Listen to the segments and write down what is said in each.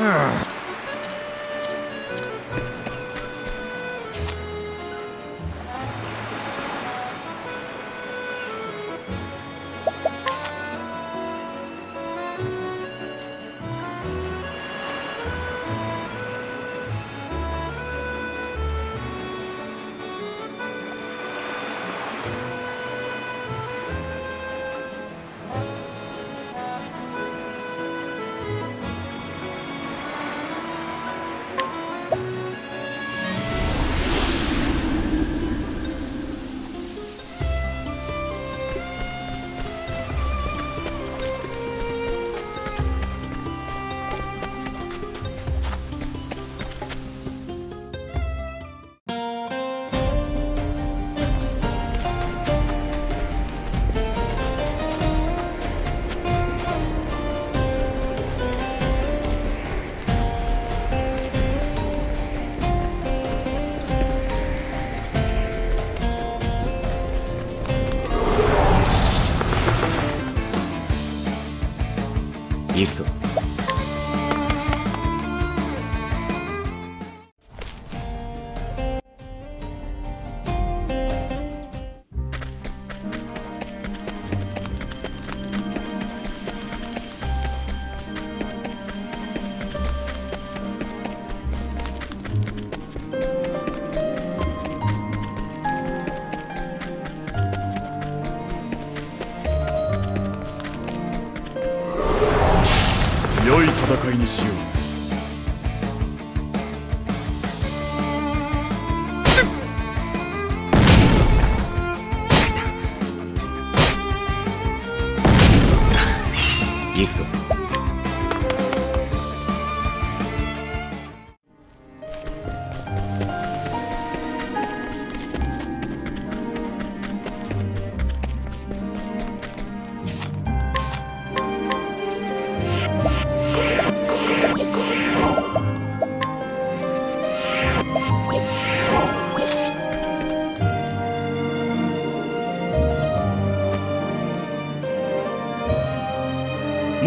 行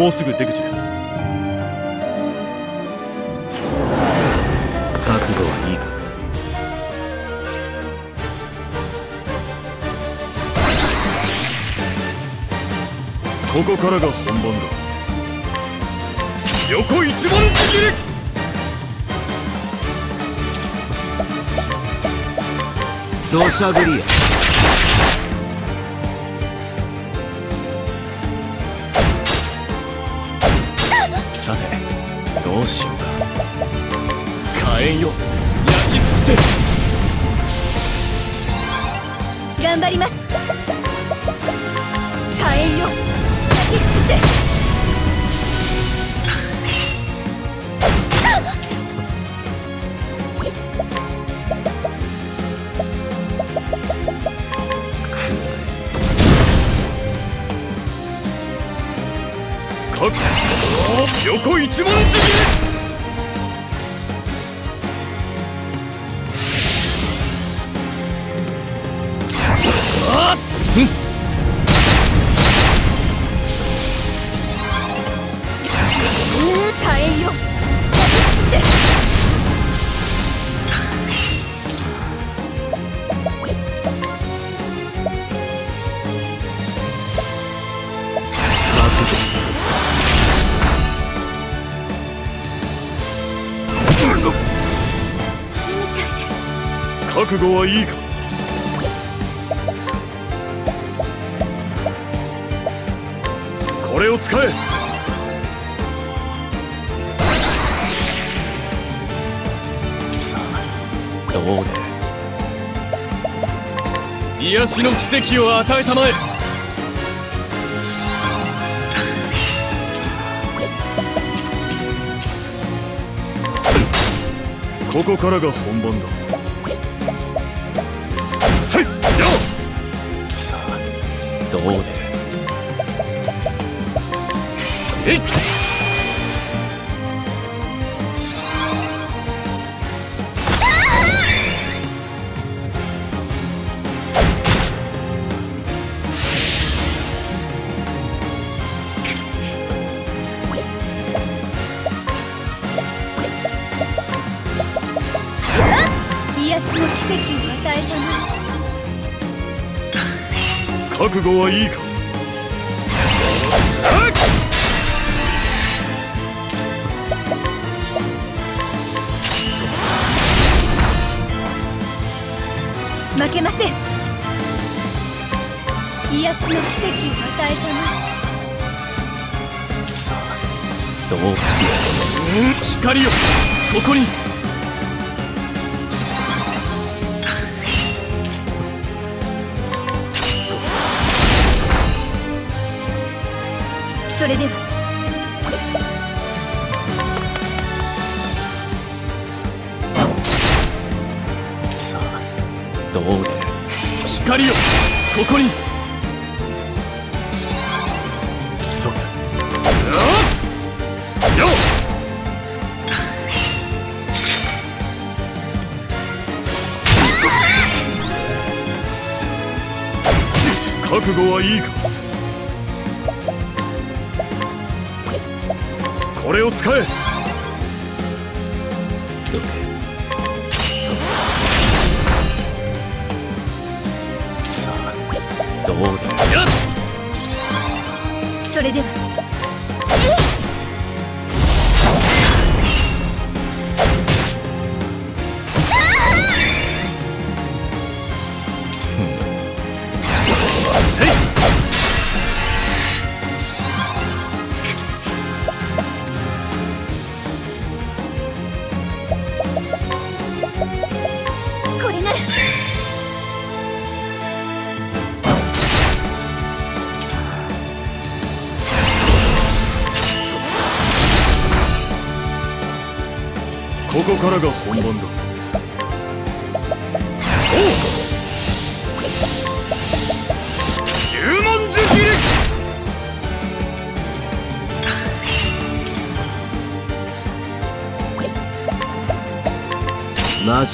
もうすぐ出口です。覚悟はいいか。ここからが本番だ。横一番ちぎり土砂降りや覚悟はいいか？これを使え。さあどうで癒しの奇跡を与えたまえ。ここからが本番だどうでえっ？はいいか。負けません。癒しの奇跡を与えさあどう光よ。ここにそれではさあどう出る光よここに。そうだ。よ覚悟はいいか？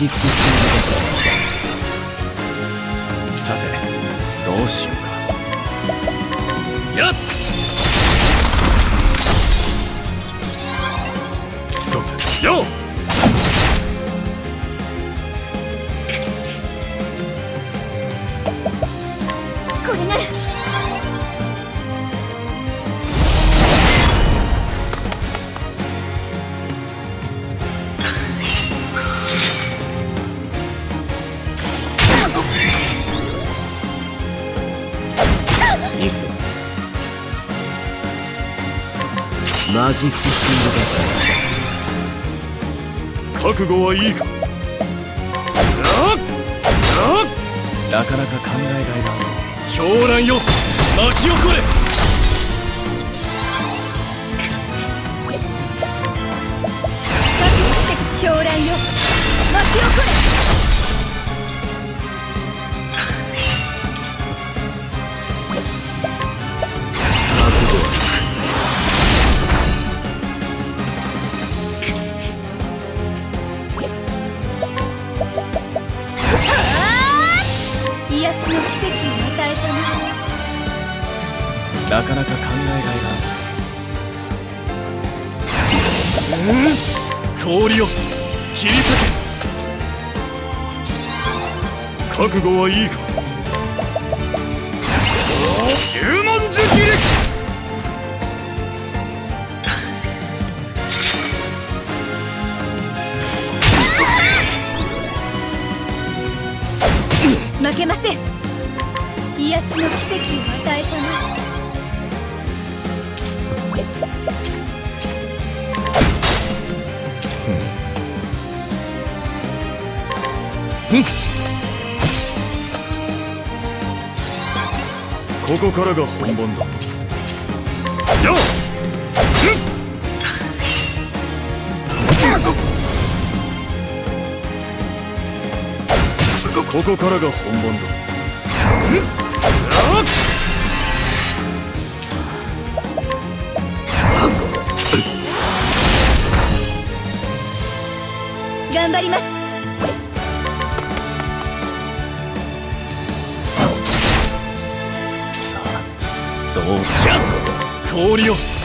マ氷を切り裂け覚悟はいいか十文字切り負けません。癒しの奇跡を与えたなここからが本番だ。よここからが本番だ。頑張ります。氷を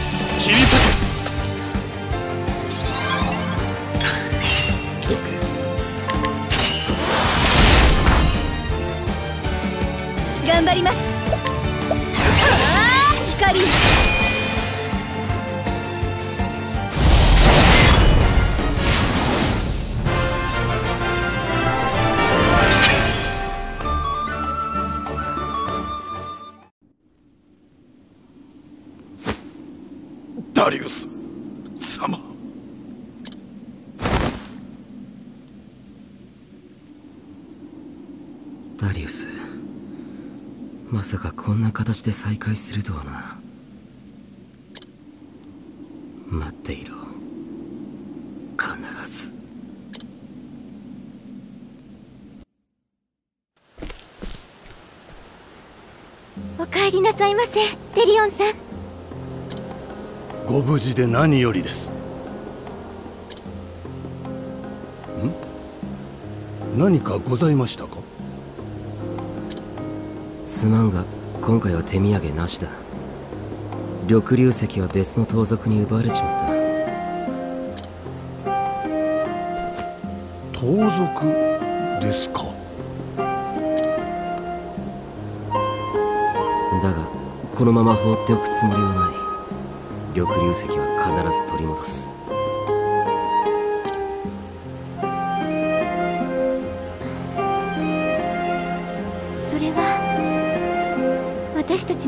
で再会するとはな。待っていろ。必ず。お帰りなさいませテリオンさん。ご無事で何よりです。ん？何かございましたか？すまんが今回は手土産なしだ。緑竜石は別の盗賊に奪われちまった。盗賊ですか？だがこのまま放っておくつもりはない。緑竜石は必ず取り戻す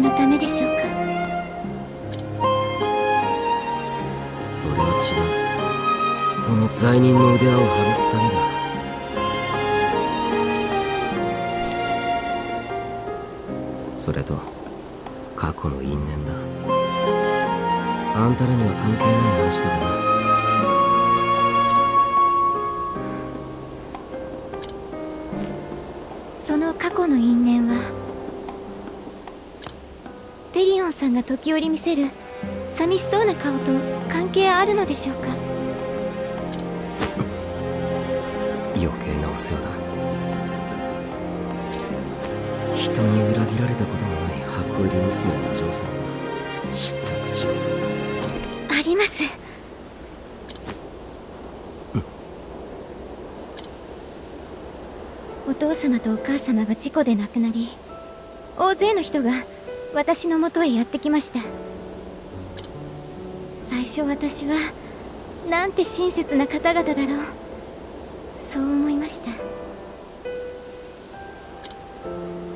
のためでしょうか？それは違う。この罪人の腕輪を外すためだ。それと過去の因縁だ。あんたらには関係ない話だがな。時折見せる。寂しそうな顔と関係あるのでしょうか。余計なお世話だ。人に裏切られたこともない箱入り娘のお嬢様が知った口。をあります。お父様とお母様が事故で亡くなり大勢の人が私のもとへやってきました。最初私はなんて親切な方々だろう。そう思いました。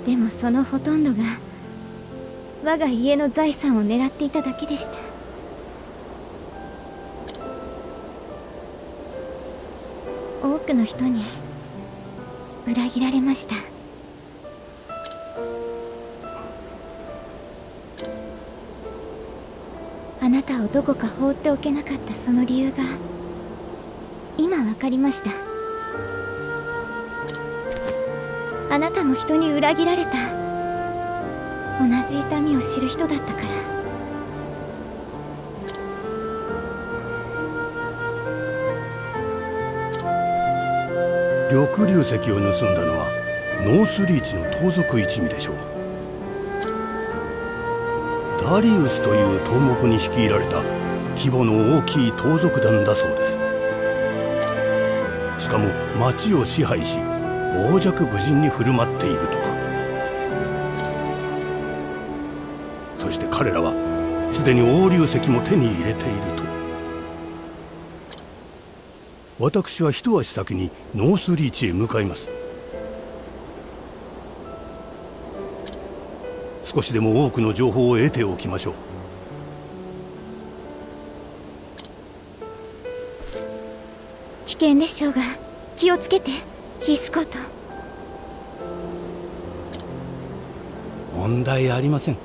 でもそのほとんどが我が家の財産を狙っていただけでした。多くの人に裏切られました。なたをどこか放っておけなかったその理由が今わかりました。あなたも人に裏切られた。同じ痛みを知る人だったから。緑竜石を盗んだのはノースリーチの盗賊一味でしょう。ダリウスという頭目に率いられた規模の大きい盗賊団だそうです。しかも町を支配し傍若無人に振る舞っているとか。そして彼らはすでに黄龍石も手に入れていると。私は一足先にノースリーチへ向かいます。少しでも多くの情報を得ておきましょう。危険でしょうが気をつけてヒースコート。問題ありません。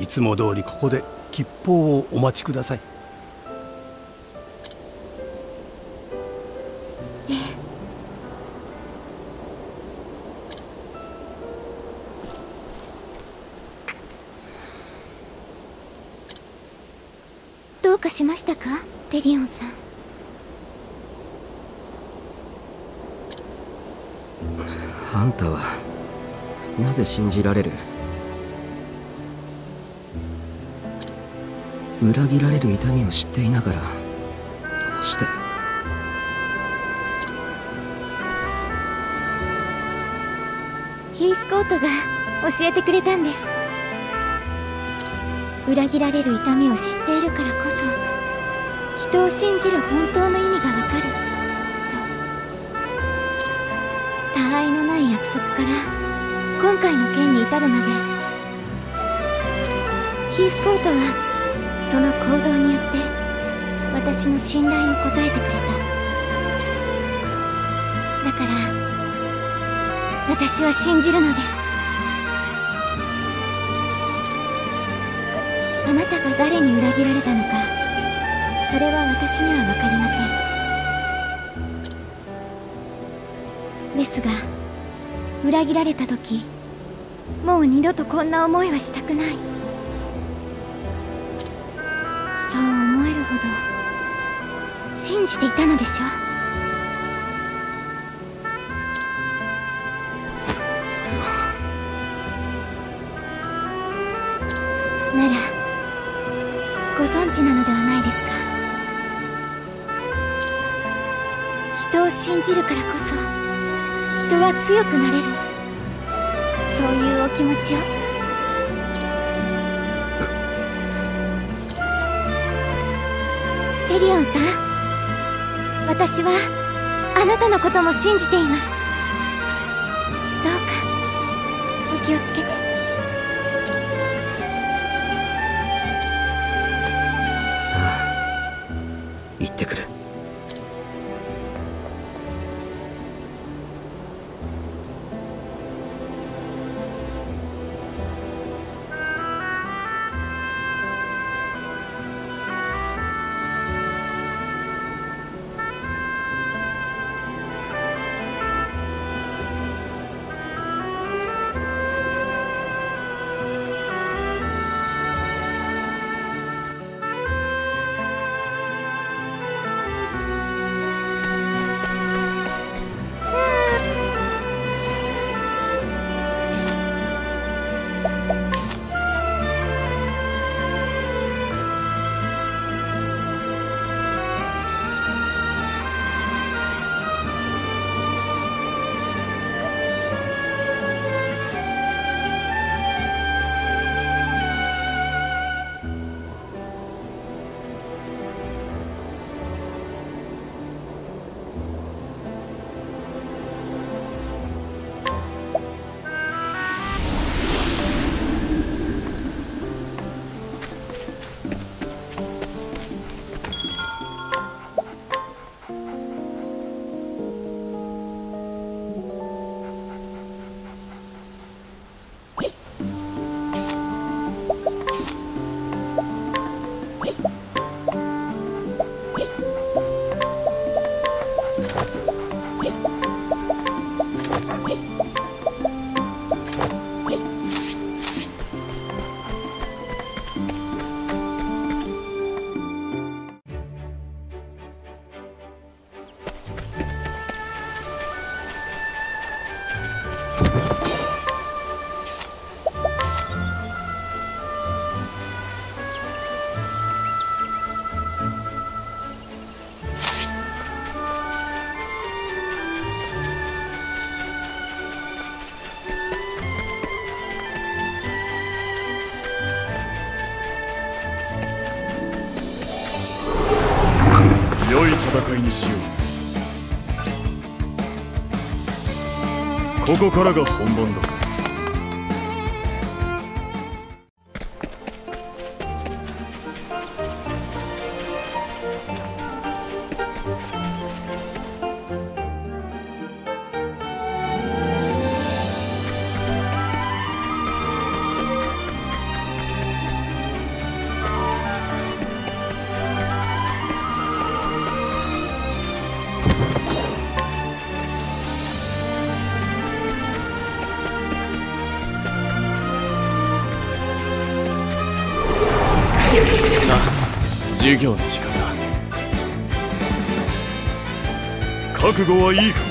いつも通りここで吉報をお待ちくださいぜ信じられる？裏切られる痛みを知っていながらどうして？ヒースコートが教えてくれたんです。裏切られる痛みを知っているからこそ人を信じる本当の意味がわかると。他愛のない約束から今回の件に至るまでヒースコートはその行動によって私の信頼に応えてくれた。だから私は信じるのです。あなたが誰に裏切られたのかそれは私には分かりません。ですが裏切られた時もう二度とこんな思いはしたくない。そう思えるほど信じていたのでしょう。それは。ならご存知なのではないですか。人を信じるからこそ人は強くなれる気持ちを。テリオンさん私はあなたのことも信じています。ここからが本番だ。覚悟はいいか。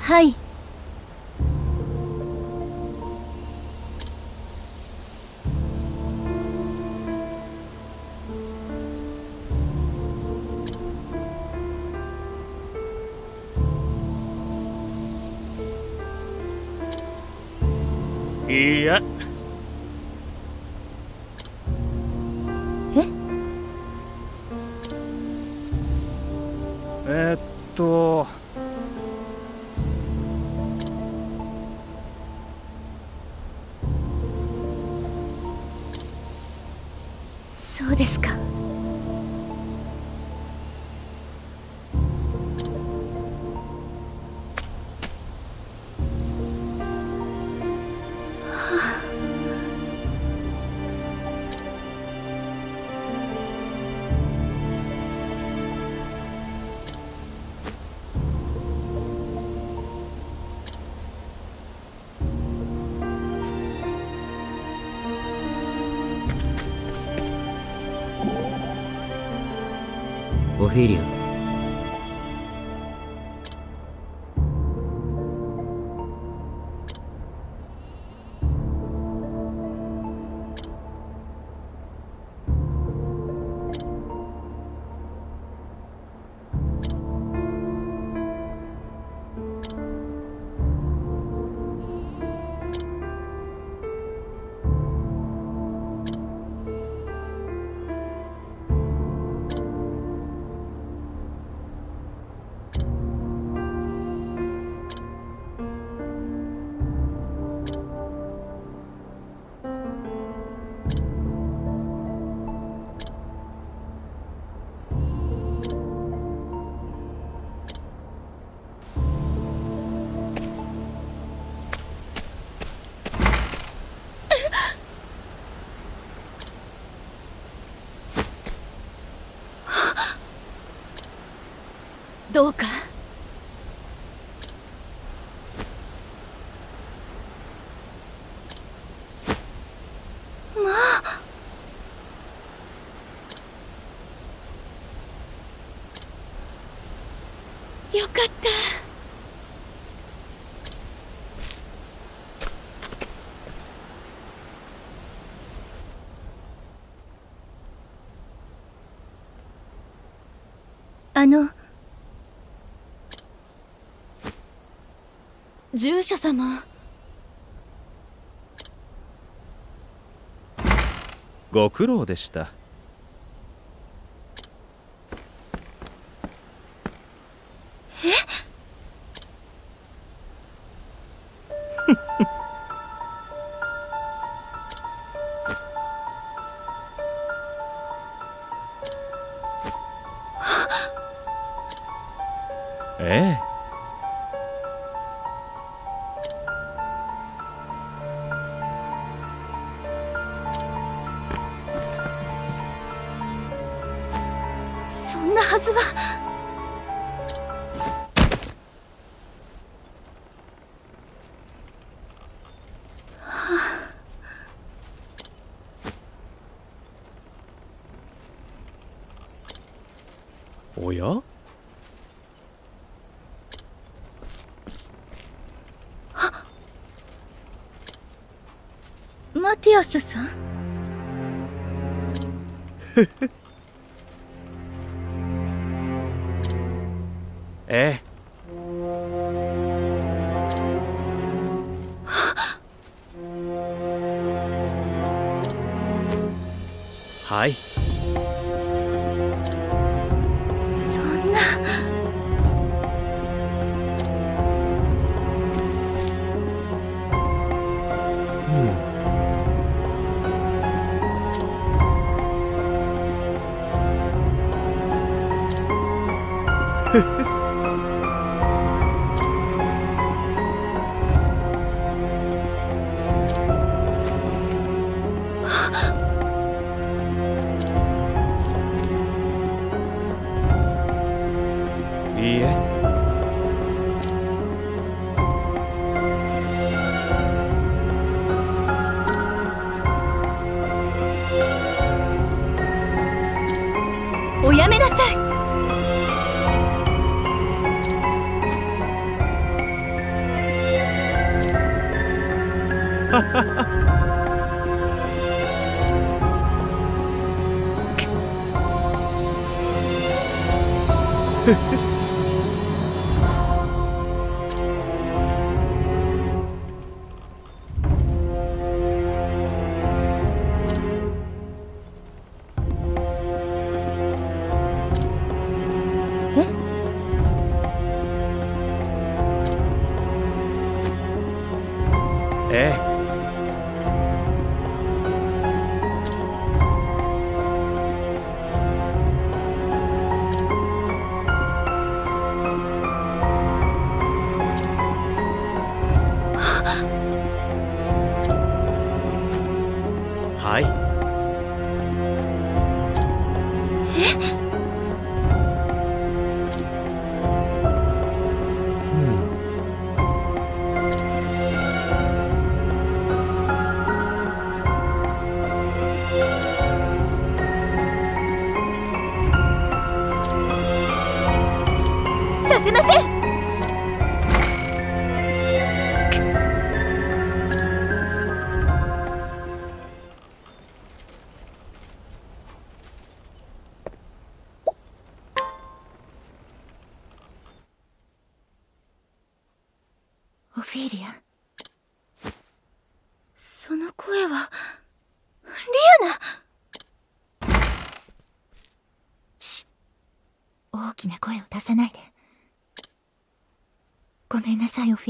はい。オどうか？よかった。あの従者様。ご苦労でした。スさん？ええ。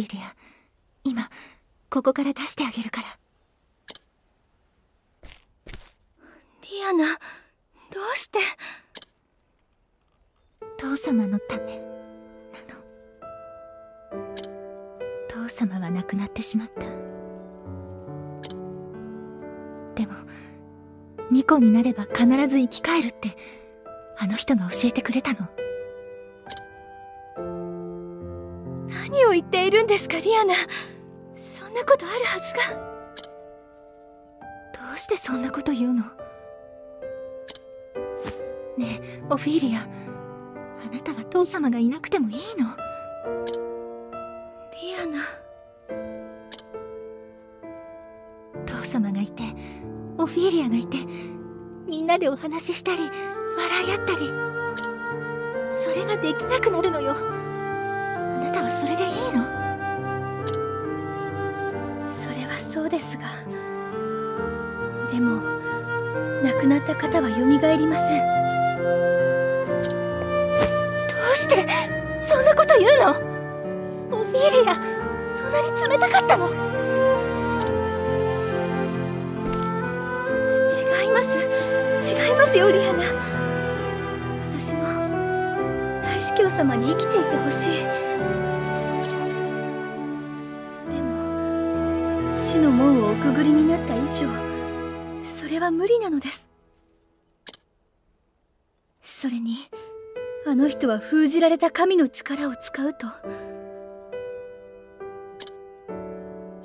ィリア今ここから出してあげるから。リアナどうして？父様のため。なの。父様は亡くなってしまった。でも巫女になれば必ず生き返るってあの人が教えてくれたの。いるんですかリアナ。そんなことあるはずが。どうしてそんなこと言うの？ねえオフィーリア。あなたは父様がいなくてもいいの？リアナ。父様がいてオフィーリアがいてみんなでお話ししたり笑い合ったり。それができなくなるのよ。あなたはそれでいいの？ですが。でも亡くなった方は蘇りません。どうしてそんなこと言うの？オフィリアそんなに冷たかったの？違います。違いますよリアナ。私も大司教様に生きていてほしい。くぐりになった以上それは無理なのです。それにあの人は封じられた神の力を使うと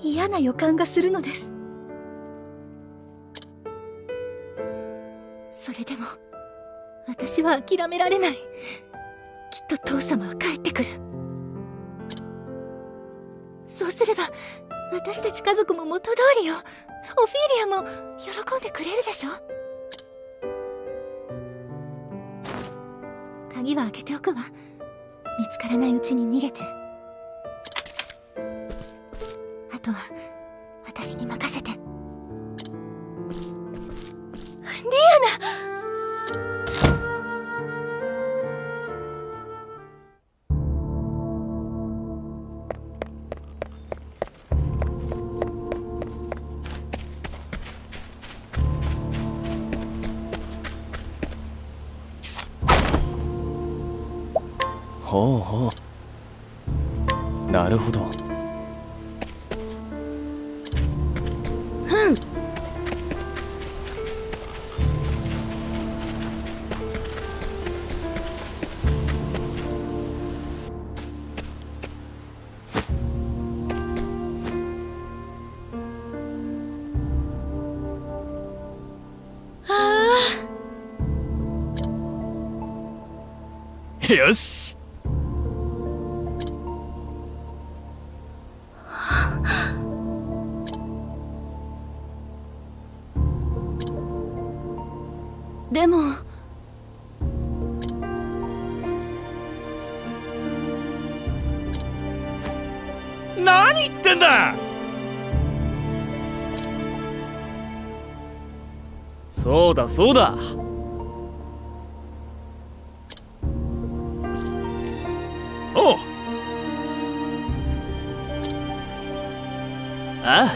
嫌な予感がするのです。それでも私は諦められない。きっと父様は帰ってくる。そうすれば私たち家族も元通りよ。オフィーリアも喜んでくれるでしょ？鍵は開けておくわ。見つからないうちに逃げて。あとは私に任せて。リアナほうほう。なるほど。よしそうだそうだ。おう。あ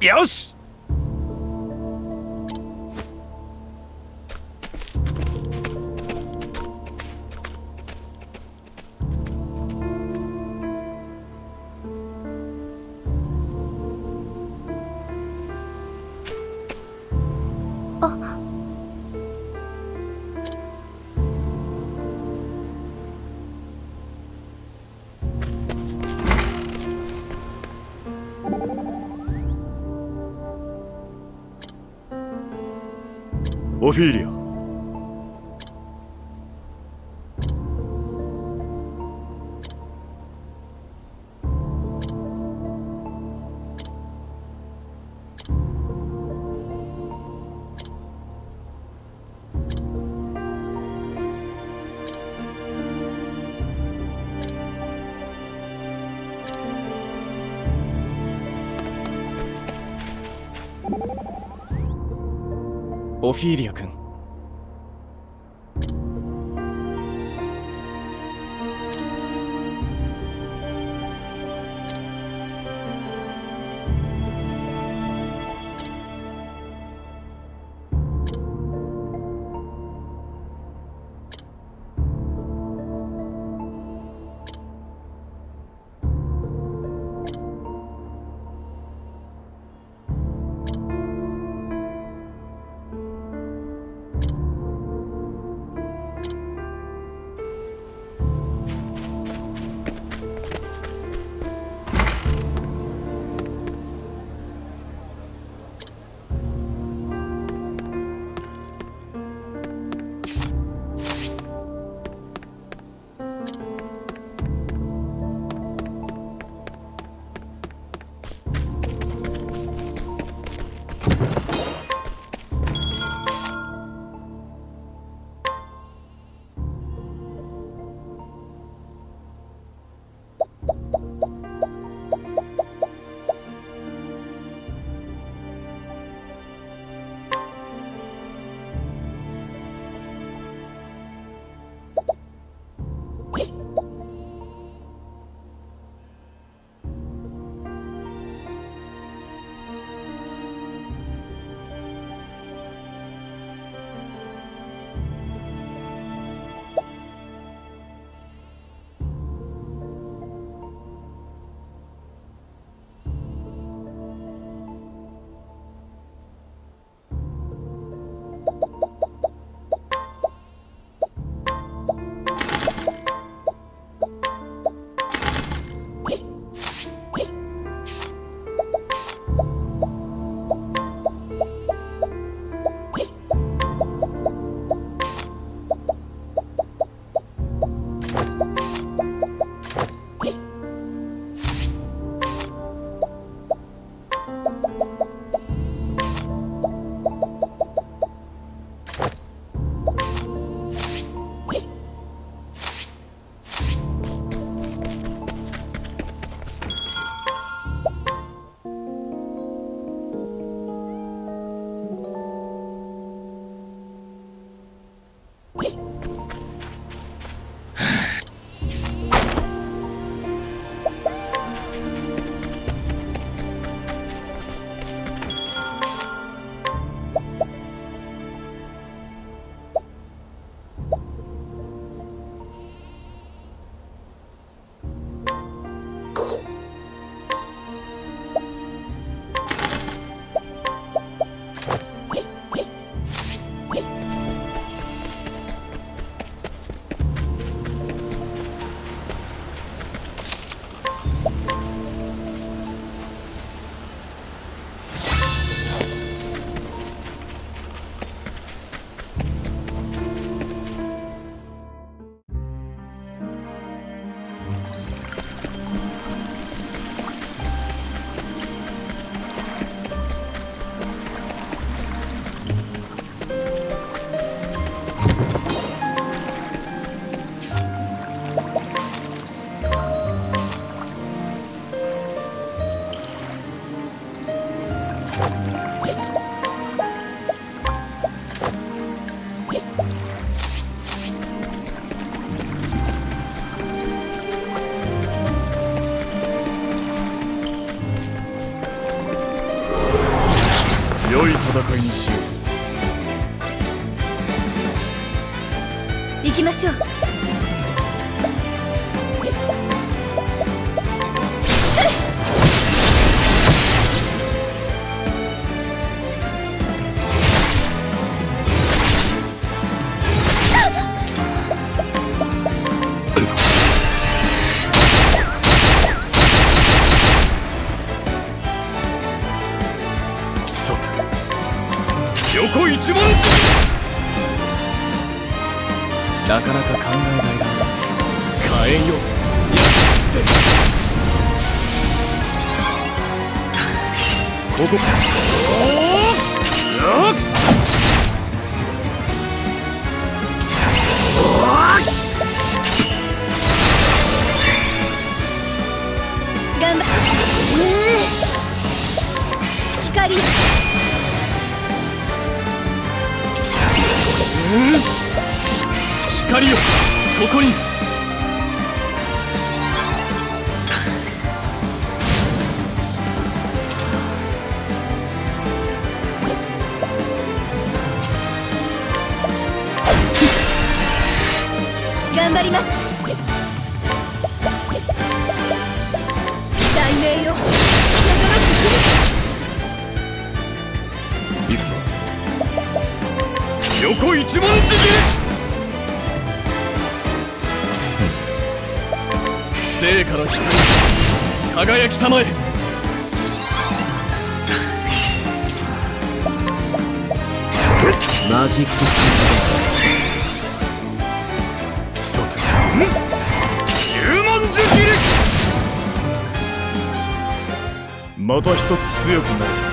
あ。よしオフィーリア君。輝きたまえ。マジックス十切また一つ強くなる。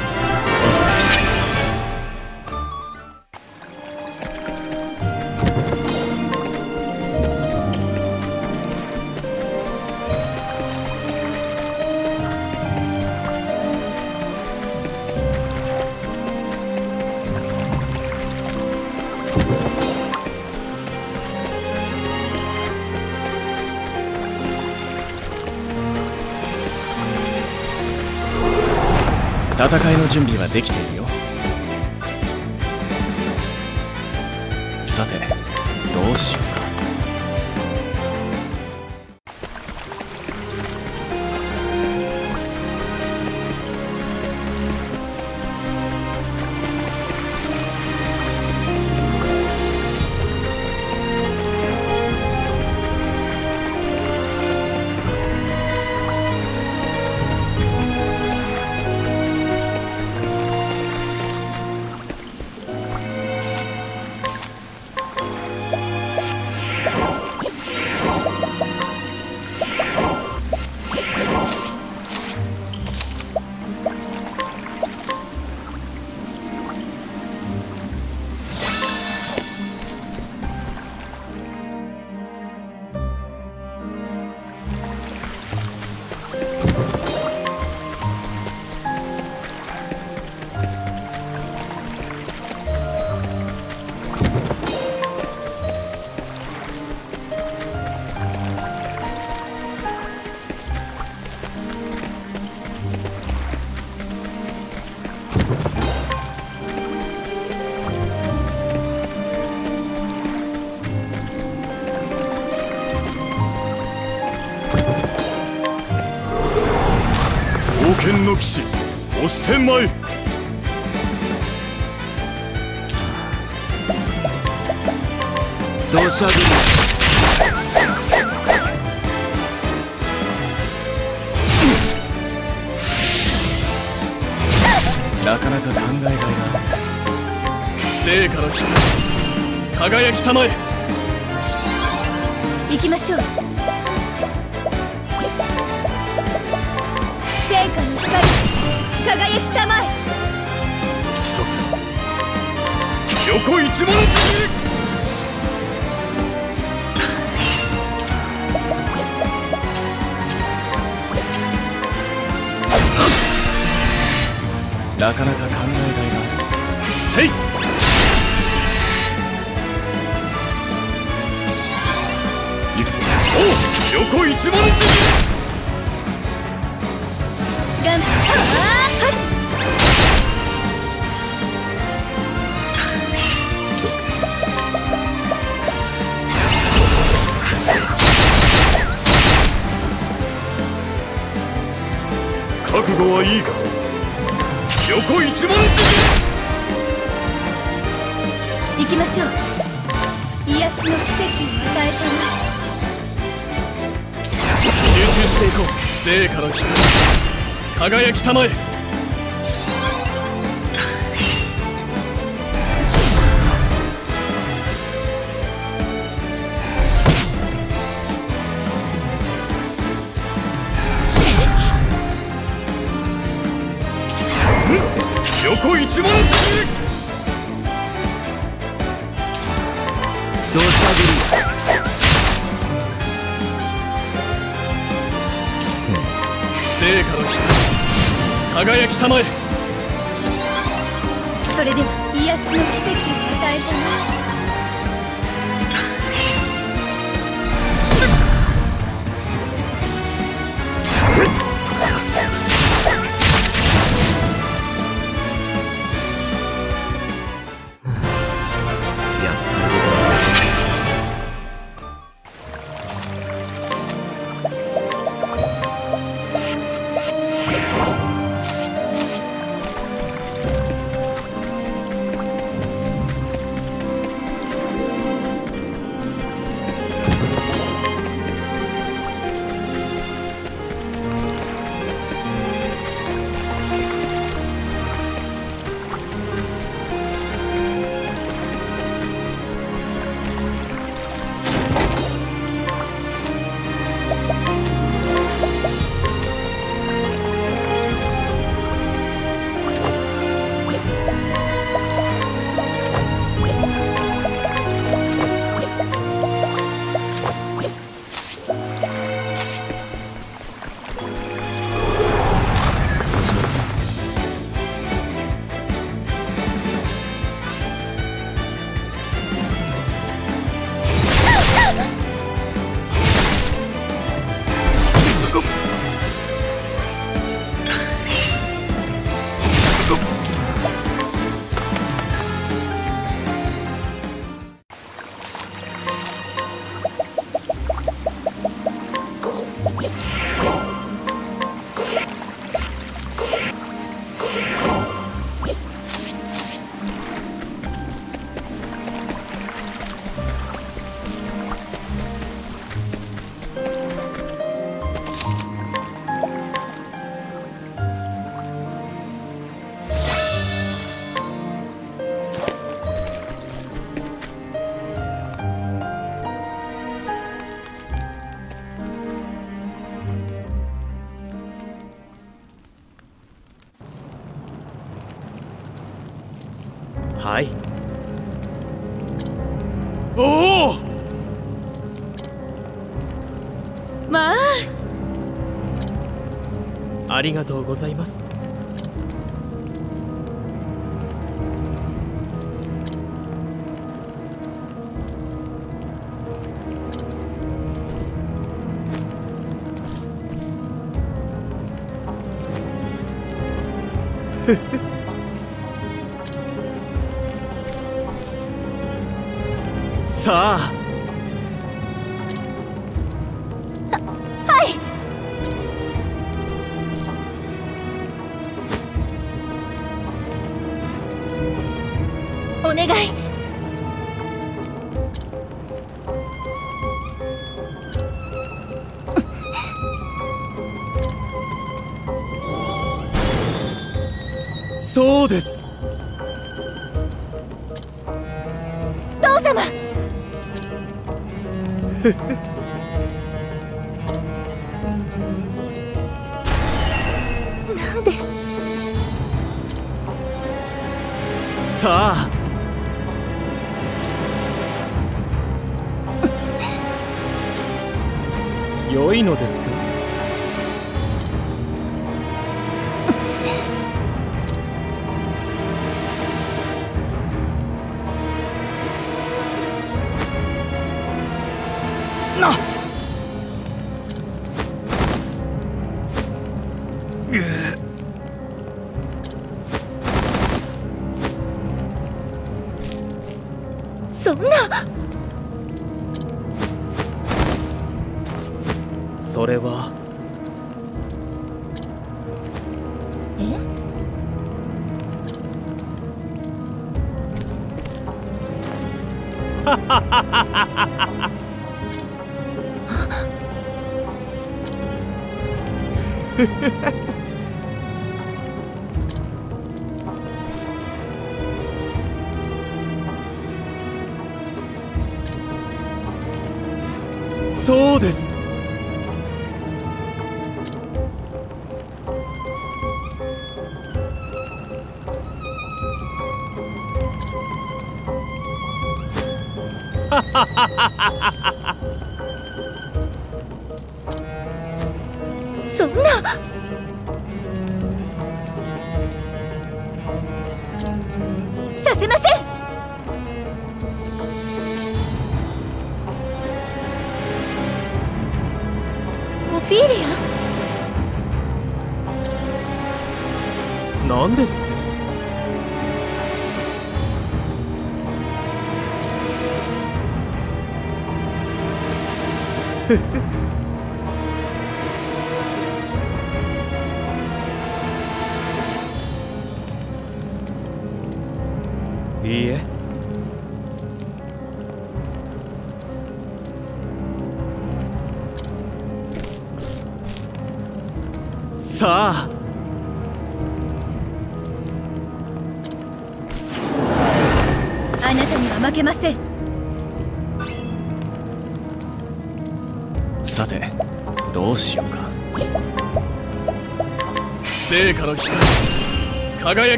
準備はできているよ。たまえ従えありがとうございます。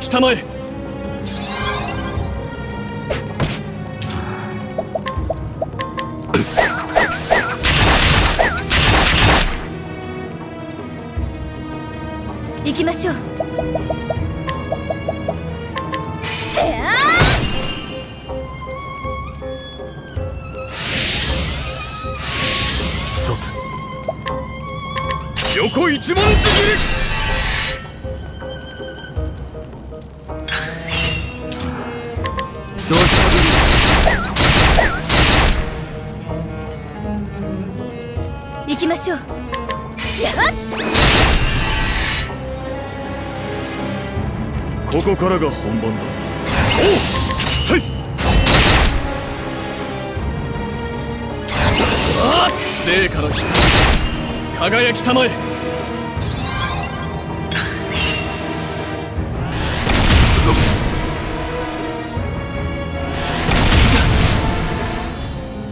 下まえ。からが本番だ。おうせい。あっ聖火の光輝きたまえ。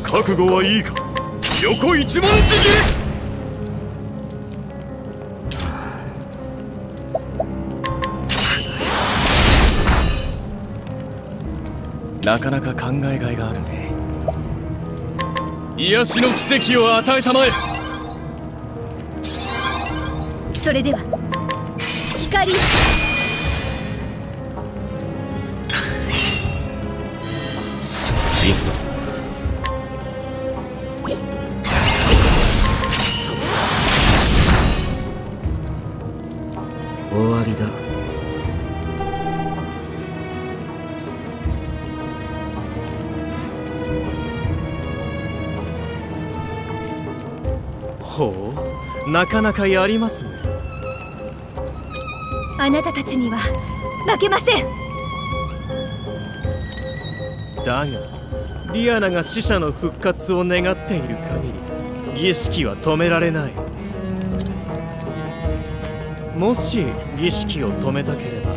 覚悟はいいか。横一文字切りなかなか考えがいがあるね。癒しの奇跡を与えたまえ。それでは光かなかやりますね。あなたたちには負けません。だがリアナが死者の復活を願っている限り儀式は止められない。もし儀式を止めたければ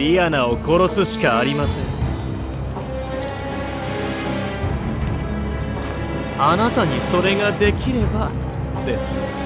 リアナを殺すしかありません。あなたにそれができればです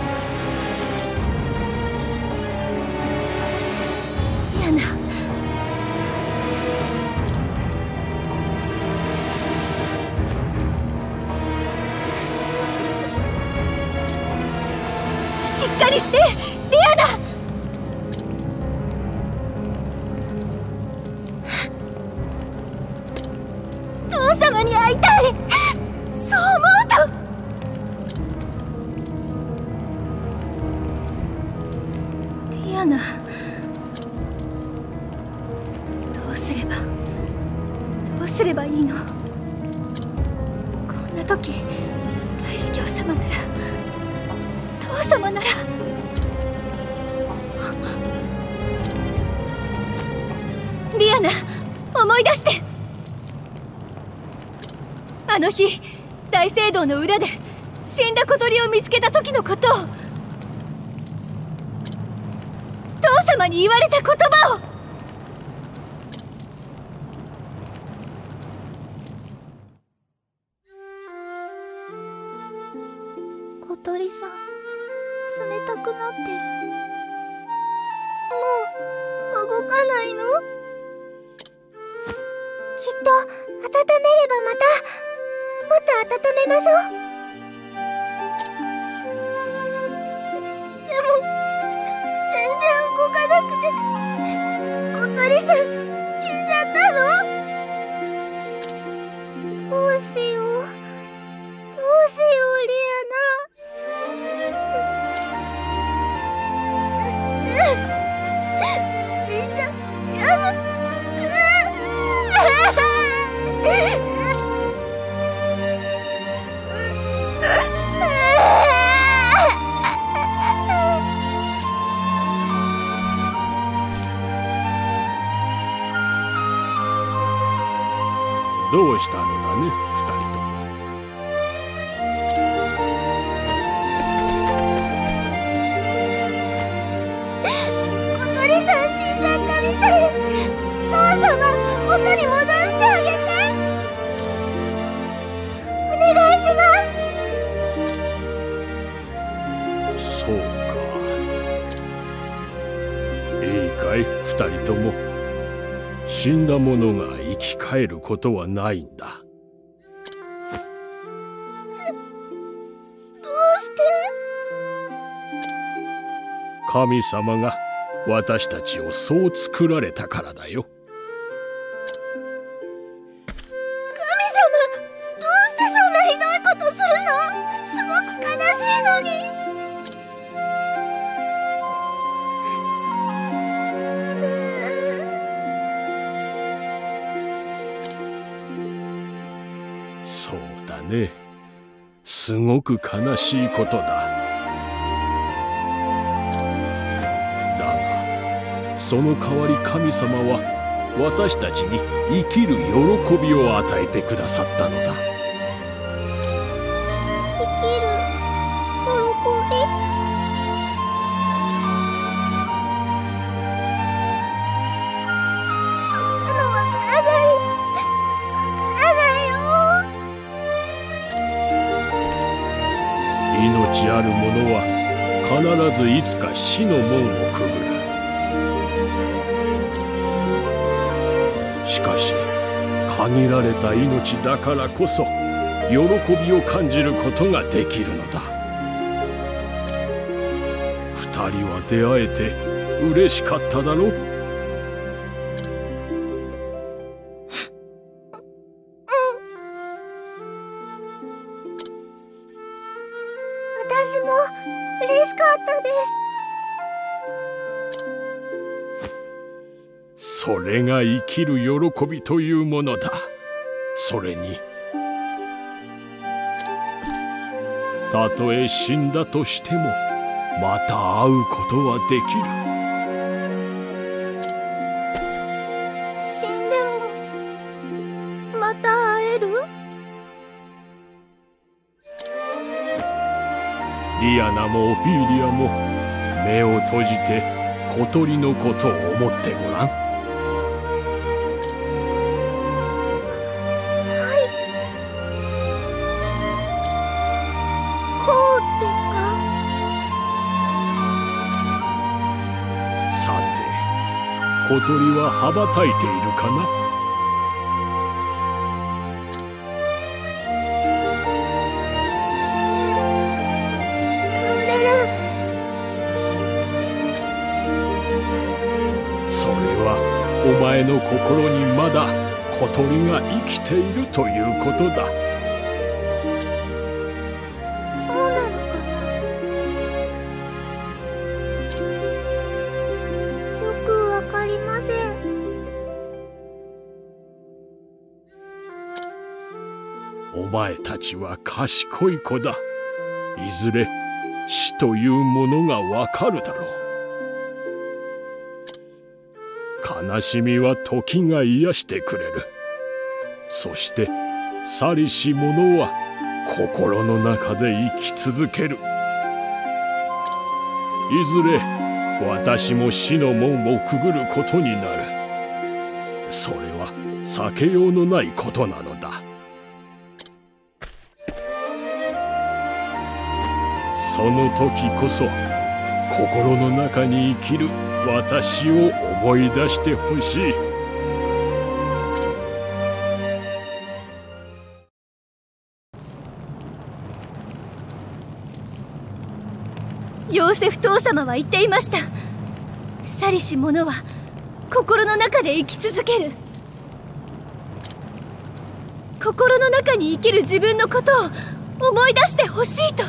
あの日大聖堂の裏で死んだ小鳥を見つけた時のことを父様に言われた言葉を。小鳥さん冷たくなってる。もう動かないの？きっと温めればまたっと温めましょう。でも全然動かなくて。小鳥さん死ん生き返ることはないんだ。どうして？神様が私たちをそう作られたからだよく悲しいことだ。だがその代わり神様は私たちに生きる喜びを与えてくださったのだ。ずいつか死の門をくぐる。しかし限られた命だからこそ喜びを感じることができるのだ。二人は出会えて嬉しかっただろう。きる喜びというものだ。それにたとえ死んだとしてもまた会うことはできる。死んでもまた会える？リアナもオフィーリアも目を閉じて小鳥のことを思ってごらん小鳥は羽ばたいているかな？お前の心にまだ小鳥が生きているということだ前たちは賢い子だ。いずれ死というものがわかるだろう。悲しみは時が癒してくれる。そして去りし者は心の中で生き続ける。いずれ私も死の門をくぐることになる。それは避けようのないことなのだ。その時こそ心の中に生きる私を思い出してほしい。ヨーセフ父様は言っていました。去りし者は心の中で生き続ける。心の中に生きる自分のことを思い出してほしいと。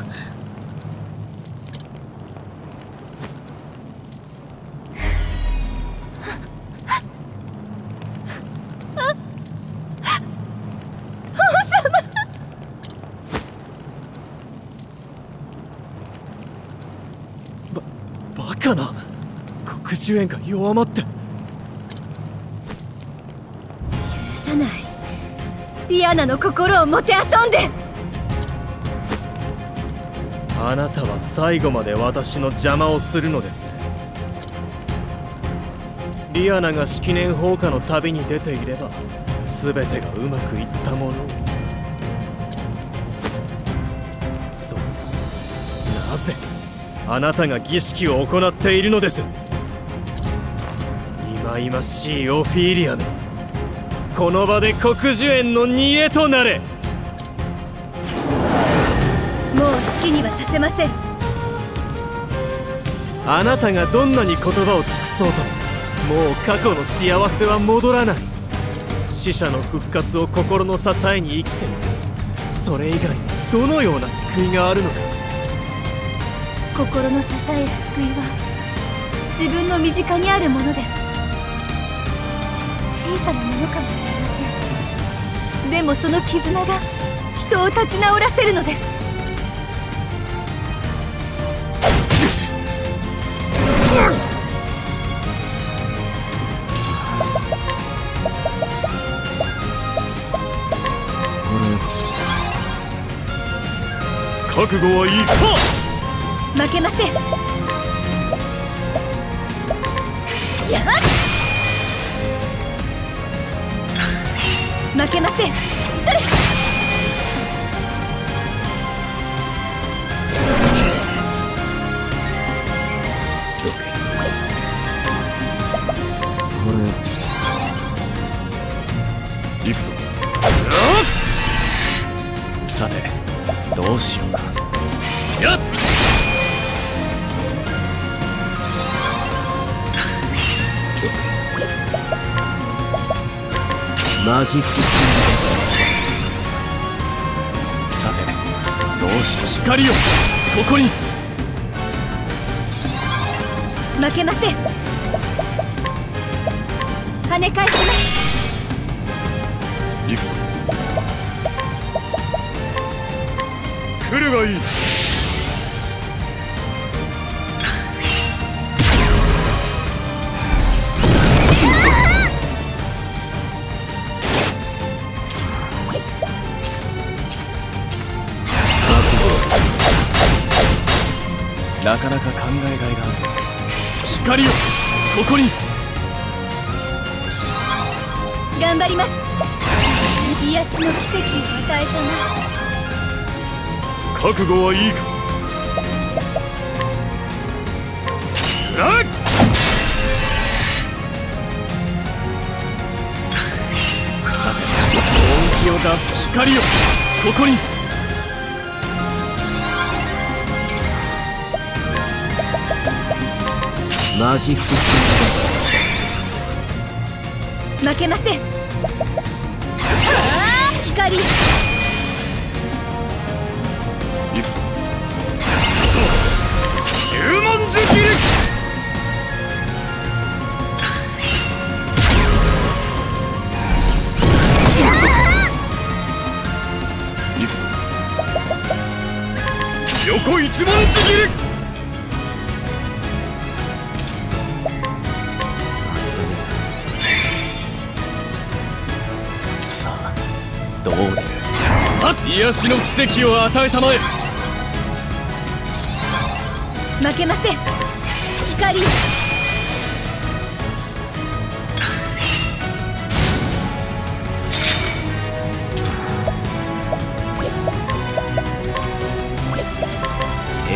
黒寿園が弱まって。許さない。リアナの心をもてあそんで。あなたは最後まで私の邪魔をするのですね。リアナが式年放火の旅に出ていれば全てがうまくいったものを。そうなぜあなたが儀式を行っているのです？忌々しいオフィーリアめこの場で黒寿園の煮えとなれ。もう好きにはさせません。あなたがどんなに言葉を尽くそうとももう過去の幸せは戻らない。死者の復活を心の支えに生きているそれ以外にどのような救いがあるのだ心の支えや救いは自分の身近にあるものです小さなものかもしれません。でもその絆が人を立ち直らせるのです。覚悟はいいか。負けません。やっ負けません。ジックスさてどうしよ光よ。ここに。負けません。跳ね返します光よここに。頑張ります。癒しの奇跡を与えた覚悟はいいか。ラッさて本気を出す。光よここにマジックスな負けません。光。横一文字切り。癒しの奇跡を与えたまえ。負けません。光獲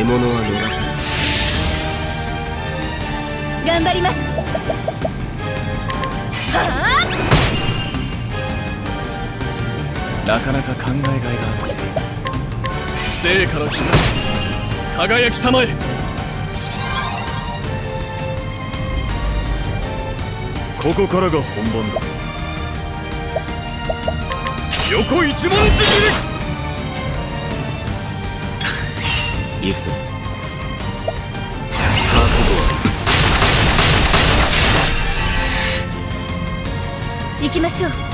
物は逃さない。頑張りますなかなか考えがいがある聖火の火が輝きたまえ。ここからが本番だ。横一文字切行くぞ覚悟はあ行きましょう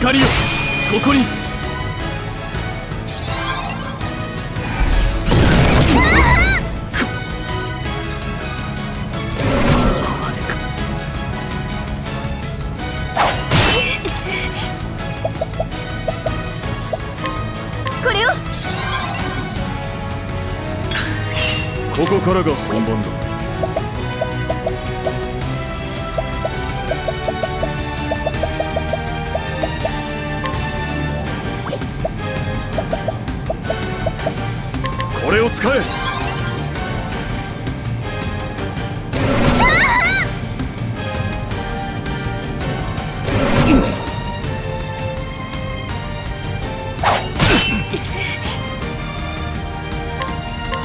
光よ。ここに。これをここからが本番だを使え。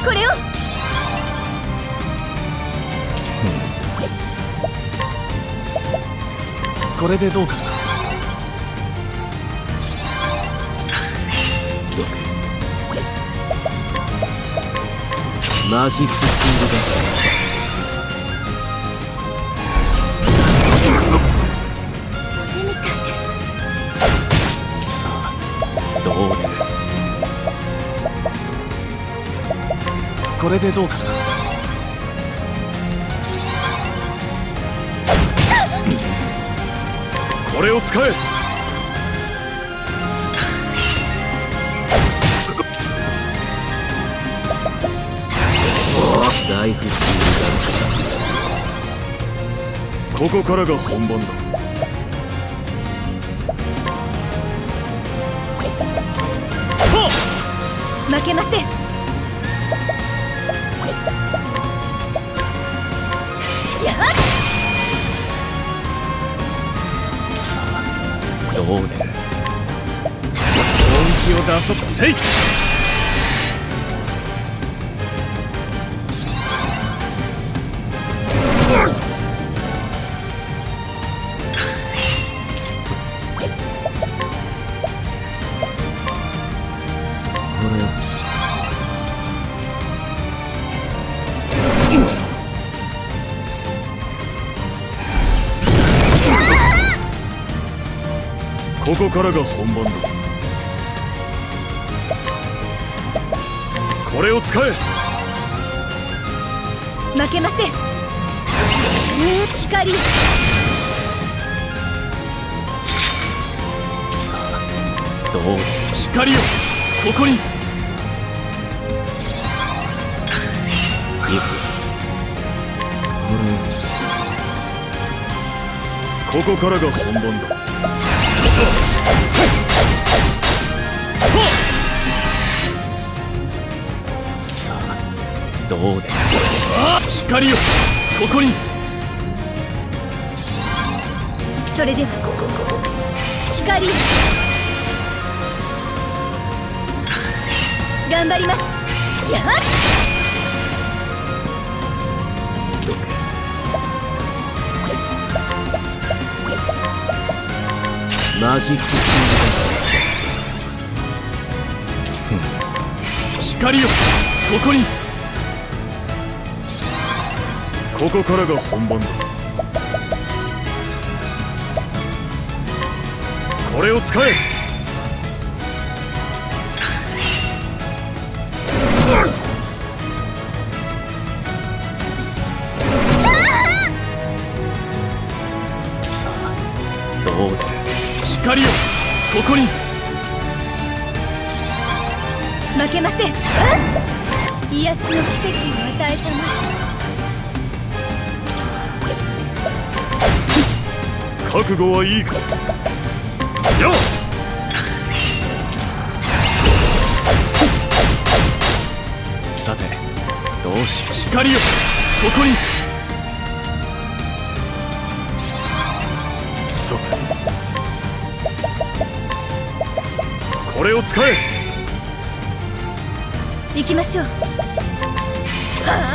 これを。これでどうかマジックスピードだ。夢みたいですさあどうだこれでどうかこれを使えここからが本番だ。負けません。さあどう出る本気を出そう。せいからが本番だ。これを使え。負けません。光。さあどうだ光よここに。行くぞここからが本番光よここに。それでは。光。頑張ります。やっマジックス光よここにここからが本番だ。これを使え。覚悟はいいか。よっ。さてどうしよう。光よ。ここに。さて。これを使え。行きましょう。諦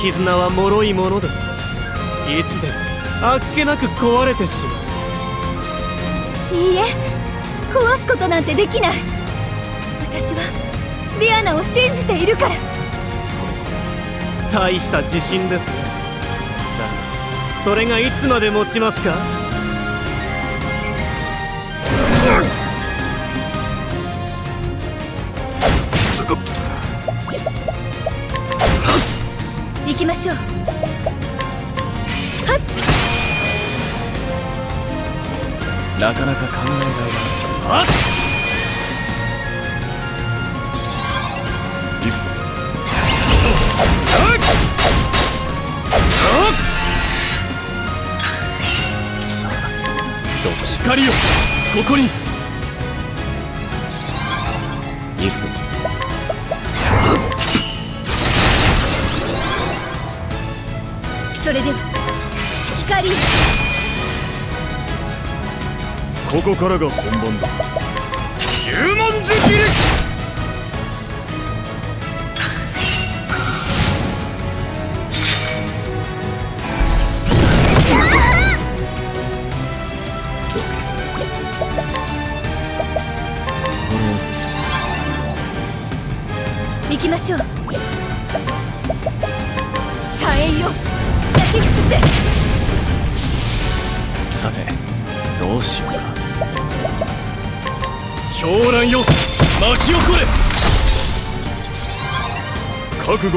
絆は脆いものです。いつでもあっけなく壊れてしまう。いいえ壊すことなんてできない。私はリアナを信じているから。大した自信です。ねだがそれがいつまで持ちますか？しょう。なかなか考えがいがあるいくぞさあどうぞ。光よここに。行くぞここからが本番だ。十文字切り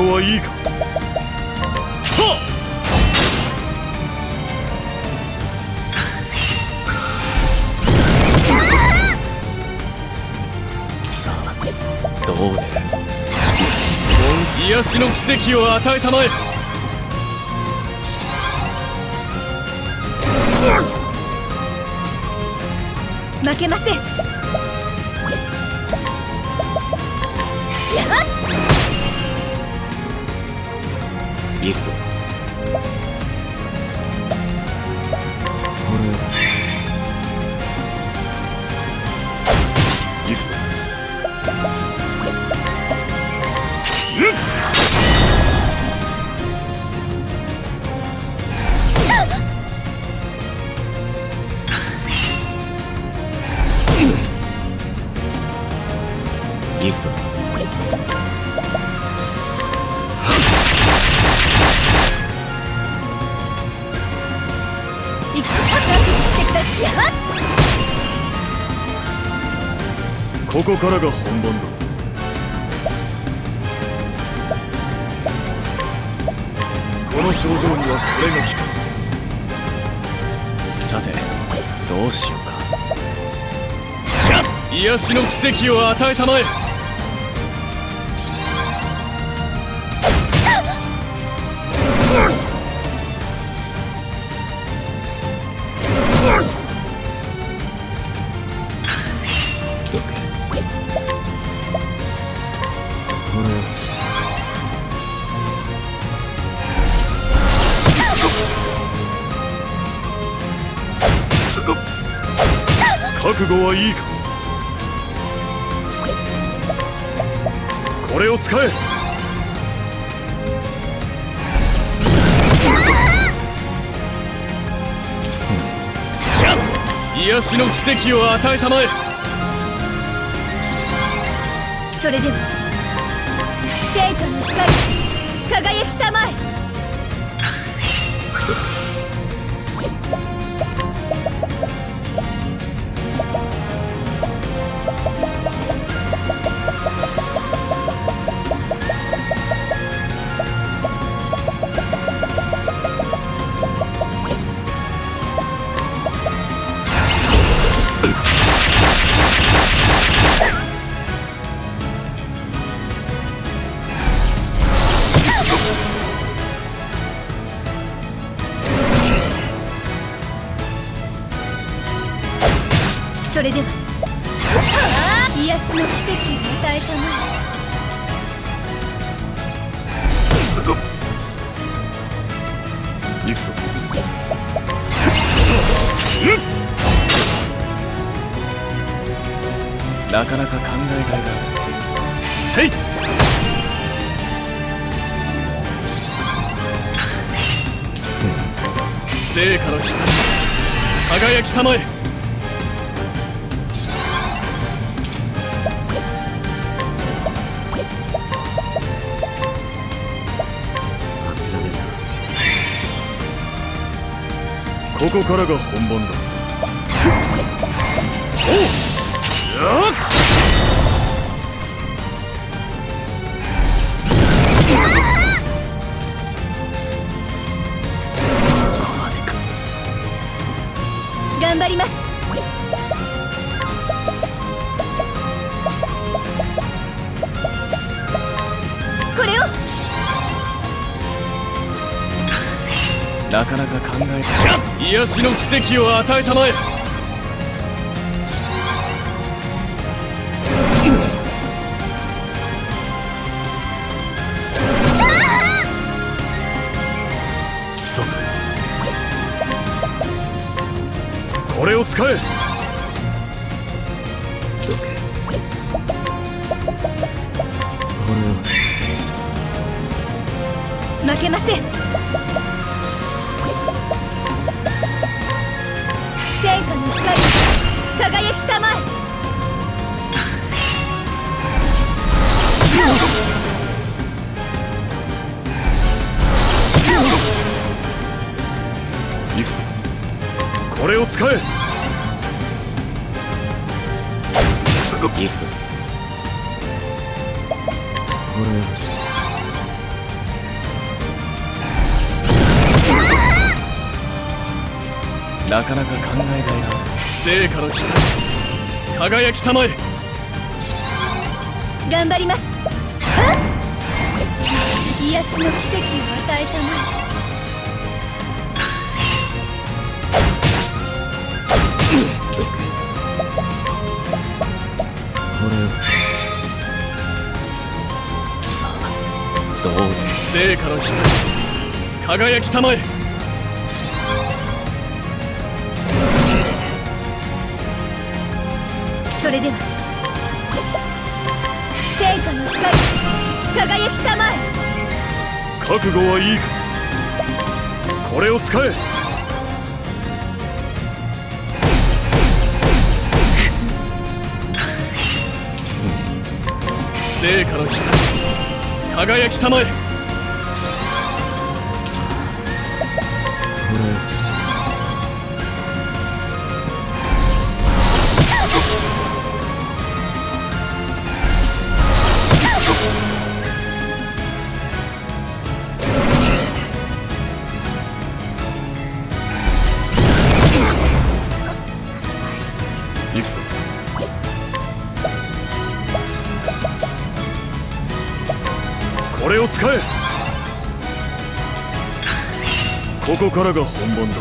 覚悟はいいか。はっ。さあどう出る癒しの奇跡を与えたまえ。負けません。行くぞここからが本番だ。この症状にはこれが効く。さてどうしようか。癒しの奇跡を与えたまえ与えたまえ。奇跡を与えたまえ。輝きたまえ頑張ります。癒しの奇跡を与えたまえの光輝きたまえそれでは。天下の光輝きたまえ。覚悟はいいか。これを使え。成果の光輝きたまえ。ここからが本番だ。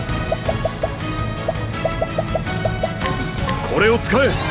これを使え。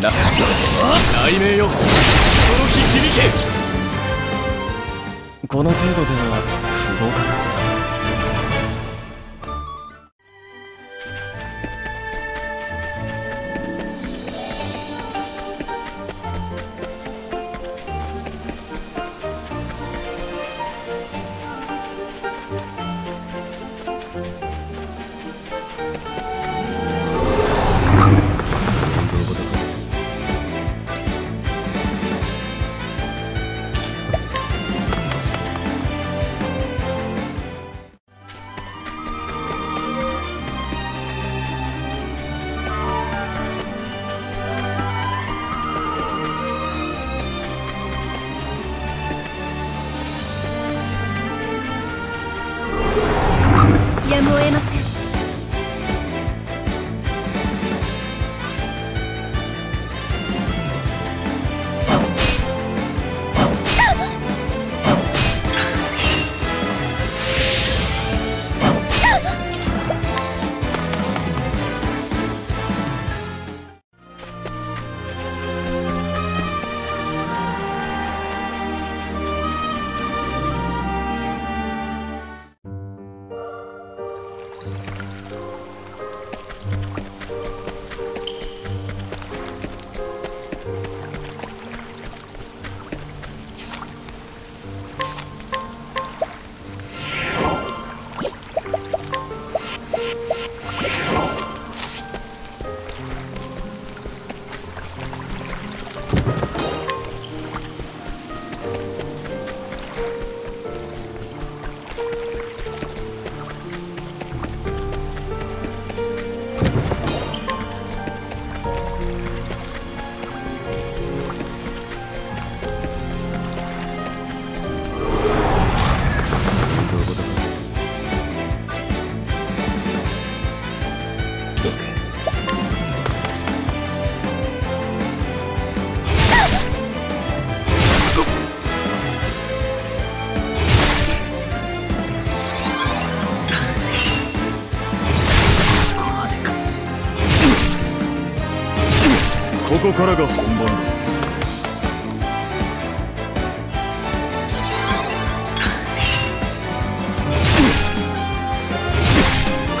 雷鳴よ。その気響け。この程度では不合格からが本番だ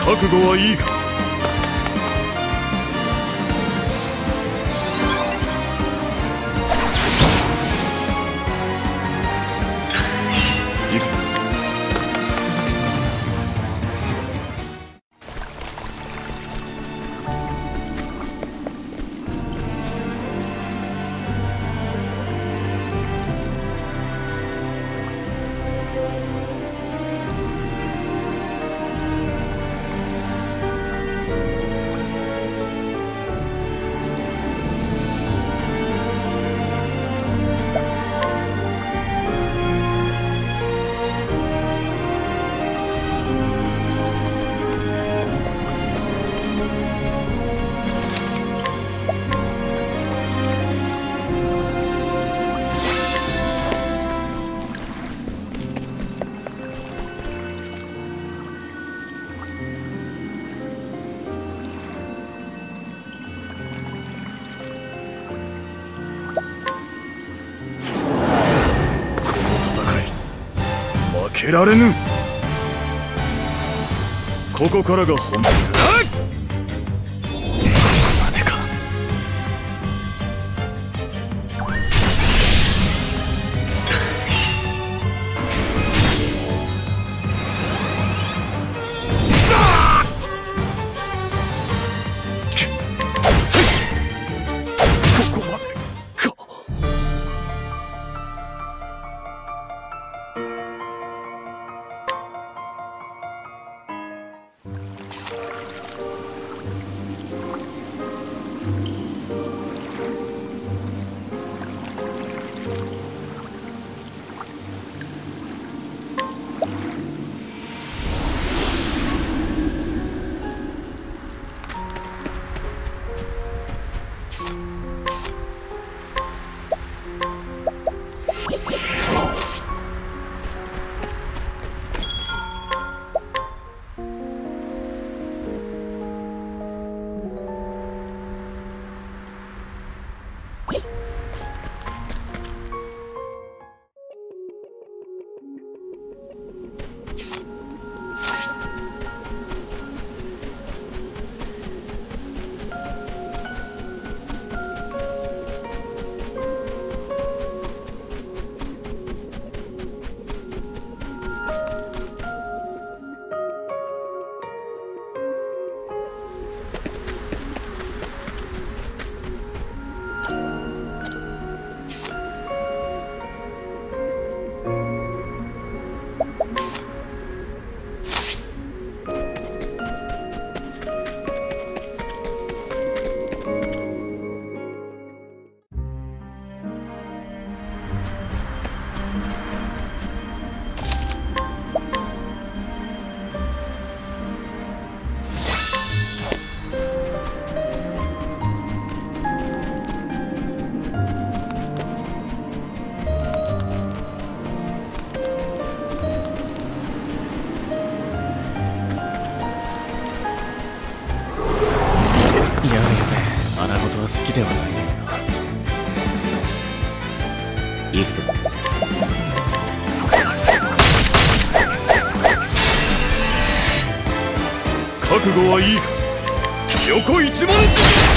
覚悟はいいか負けられぬ。ここからが本番一文字。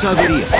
selvageria.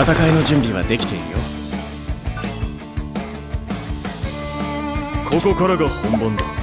戦いの準備はできているよ。ここからが本番だ。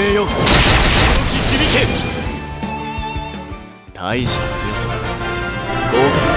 命よ大した強さだ。合格。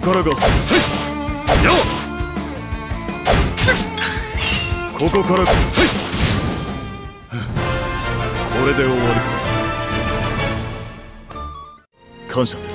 こからがせいやここからせいこれで終わり。感謝する。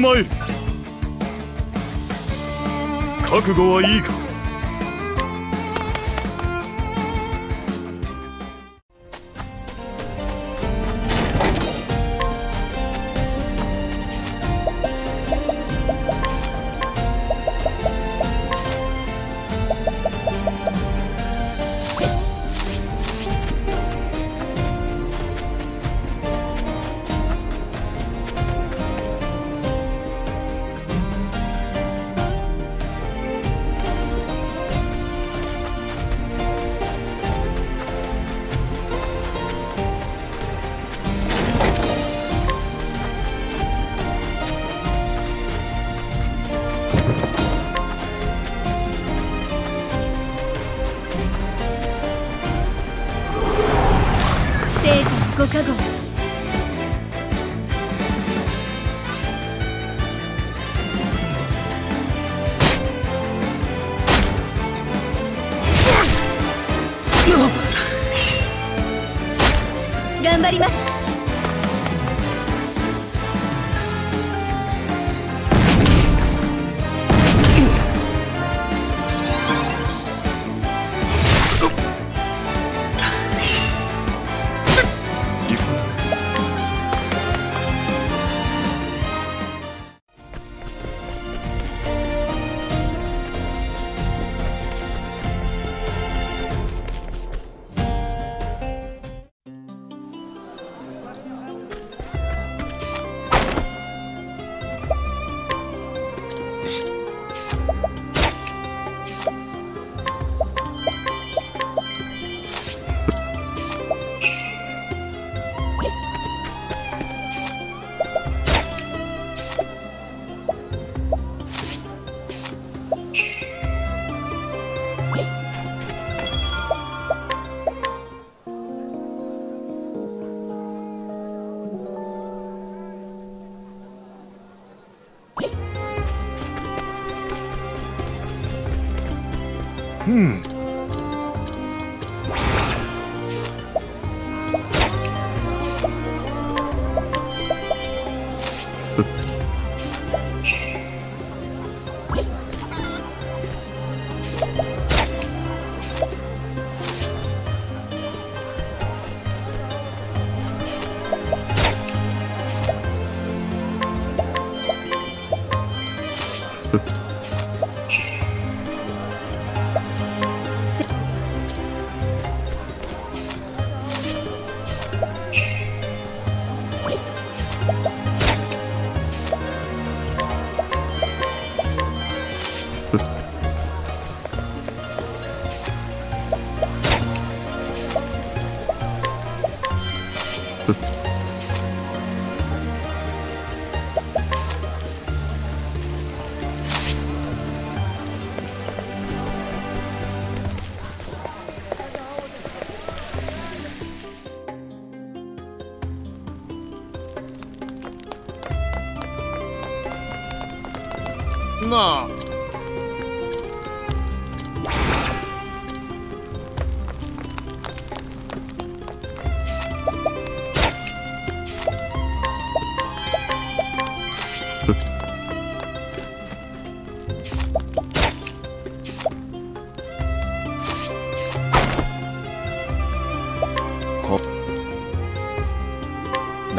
前。覚悟はいいか？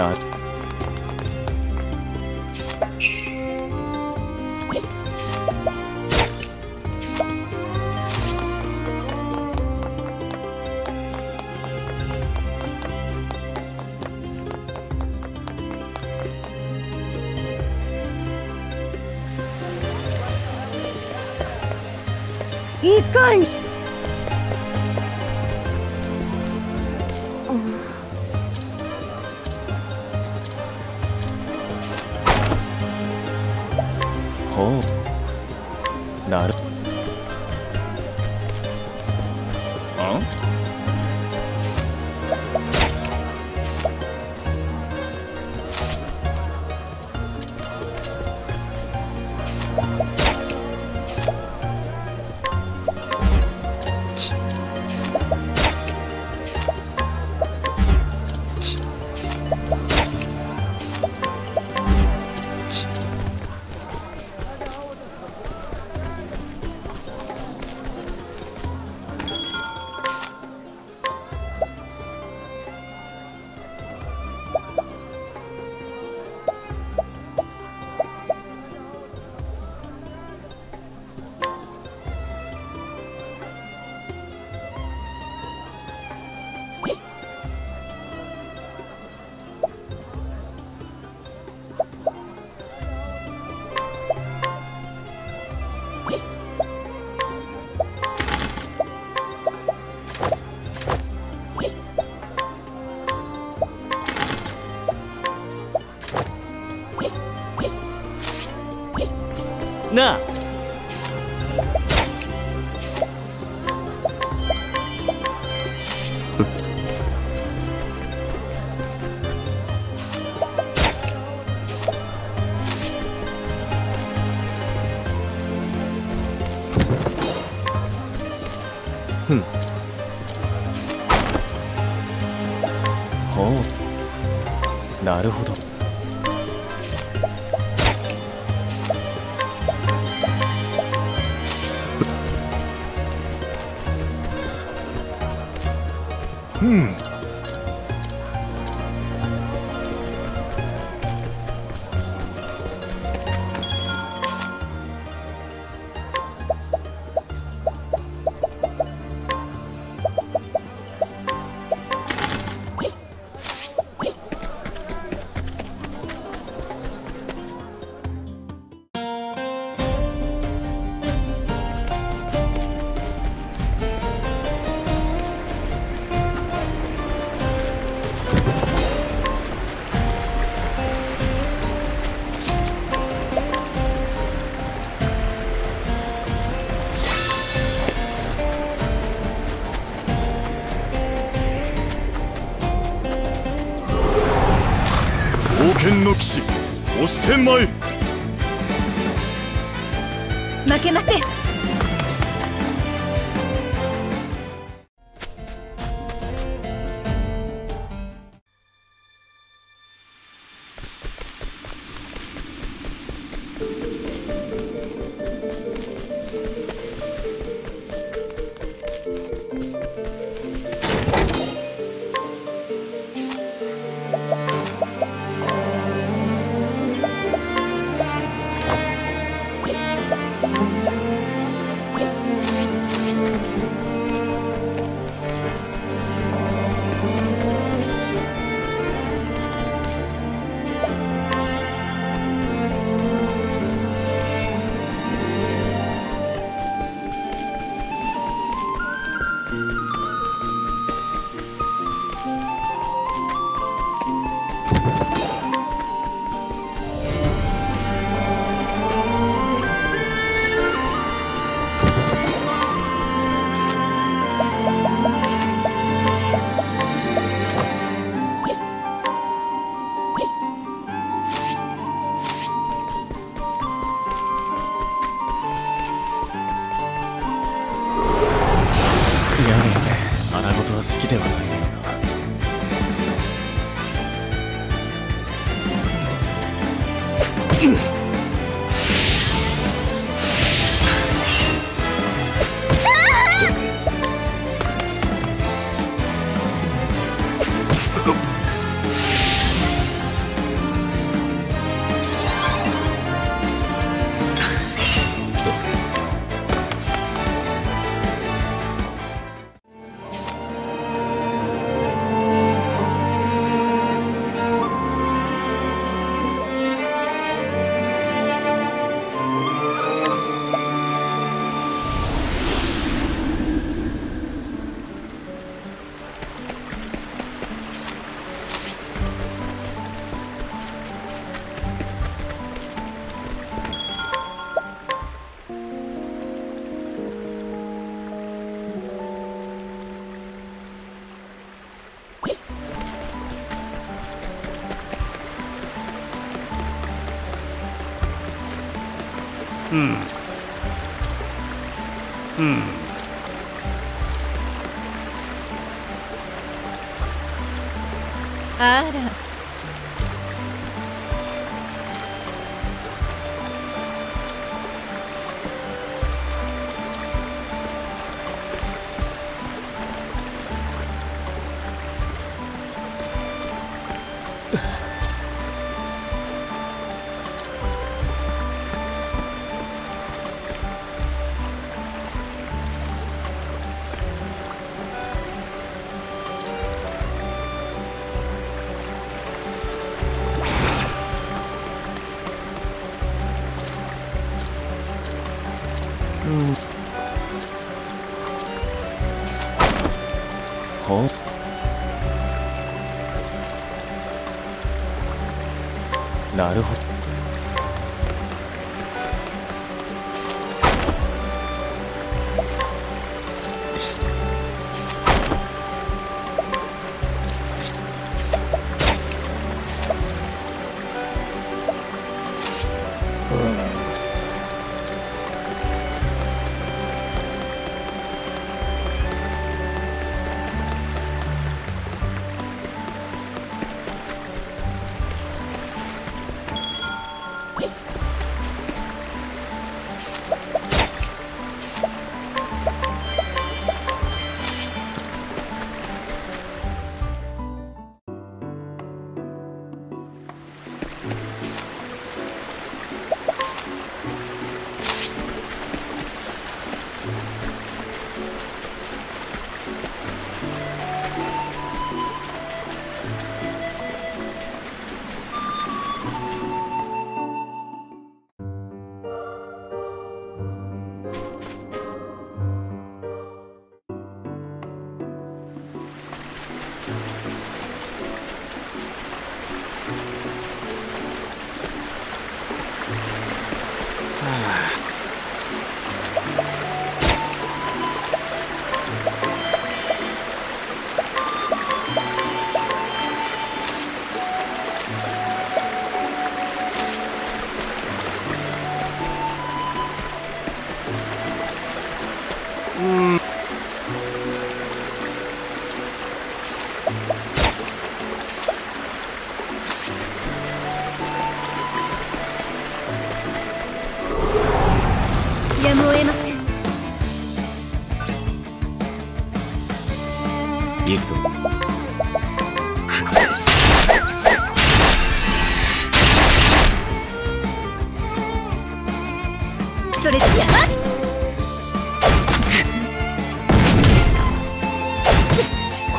な負けません。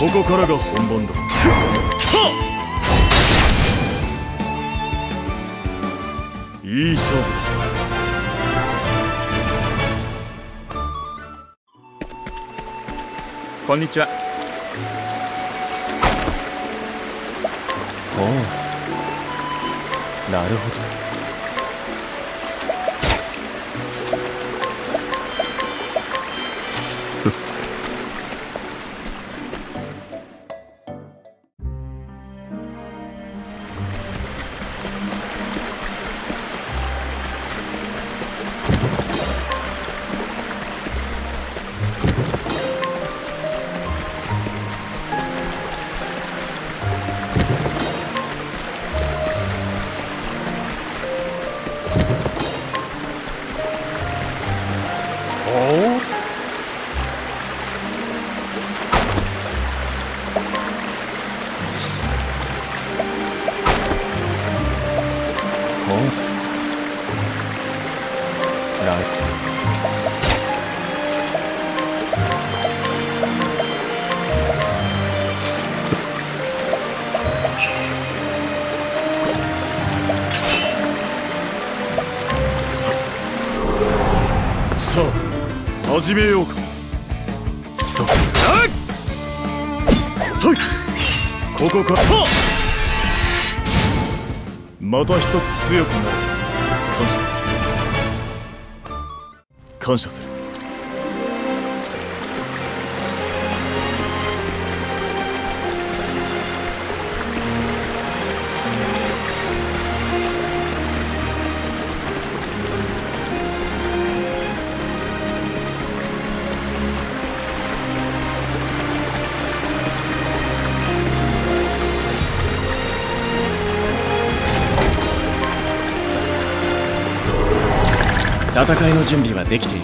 ここからが本番だ。いい勝負。だこんにちは。ほうなるほど。戦いの準備はできている。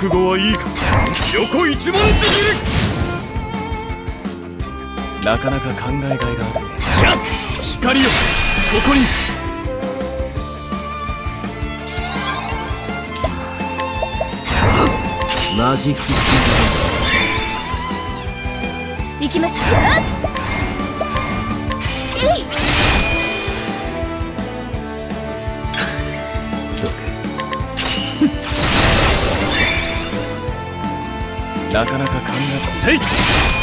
覚悟はいいか。横一文字切りなかなか考えがいがあるね。光よ。ここに。マジックス行きましょうなかなか考えせい。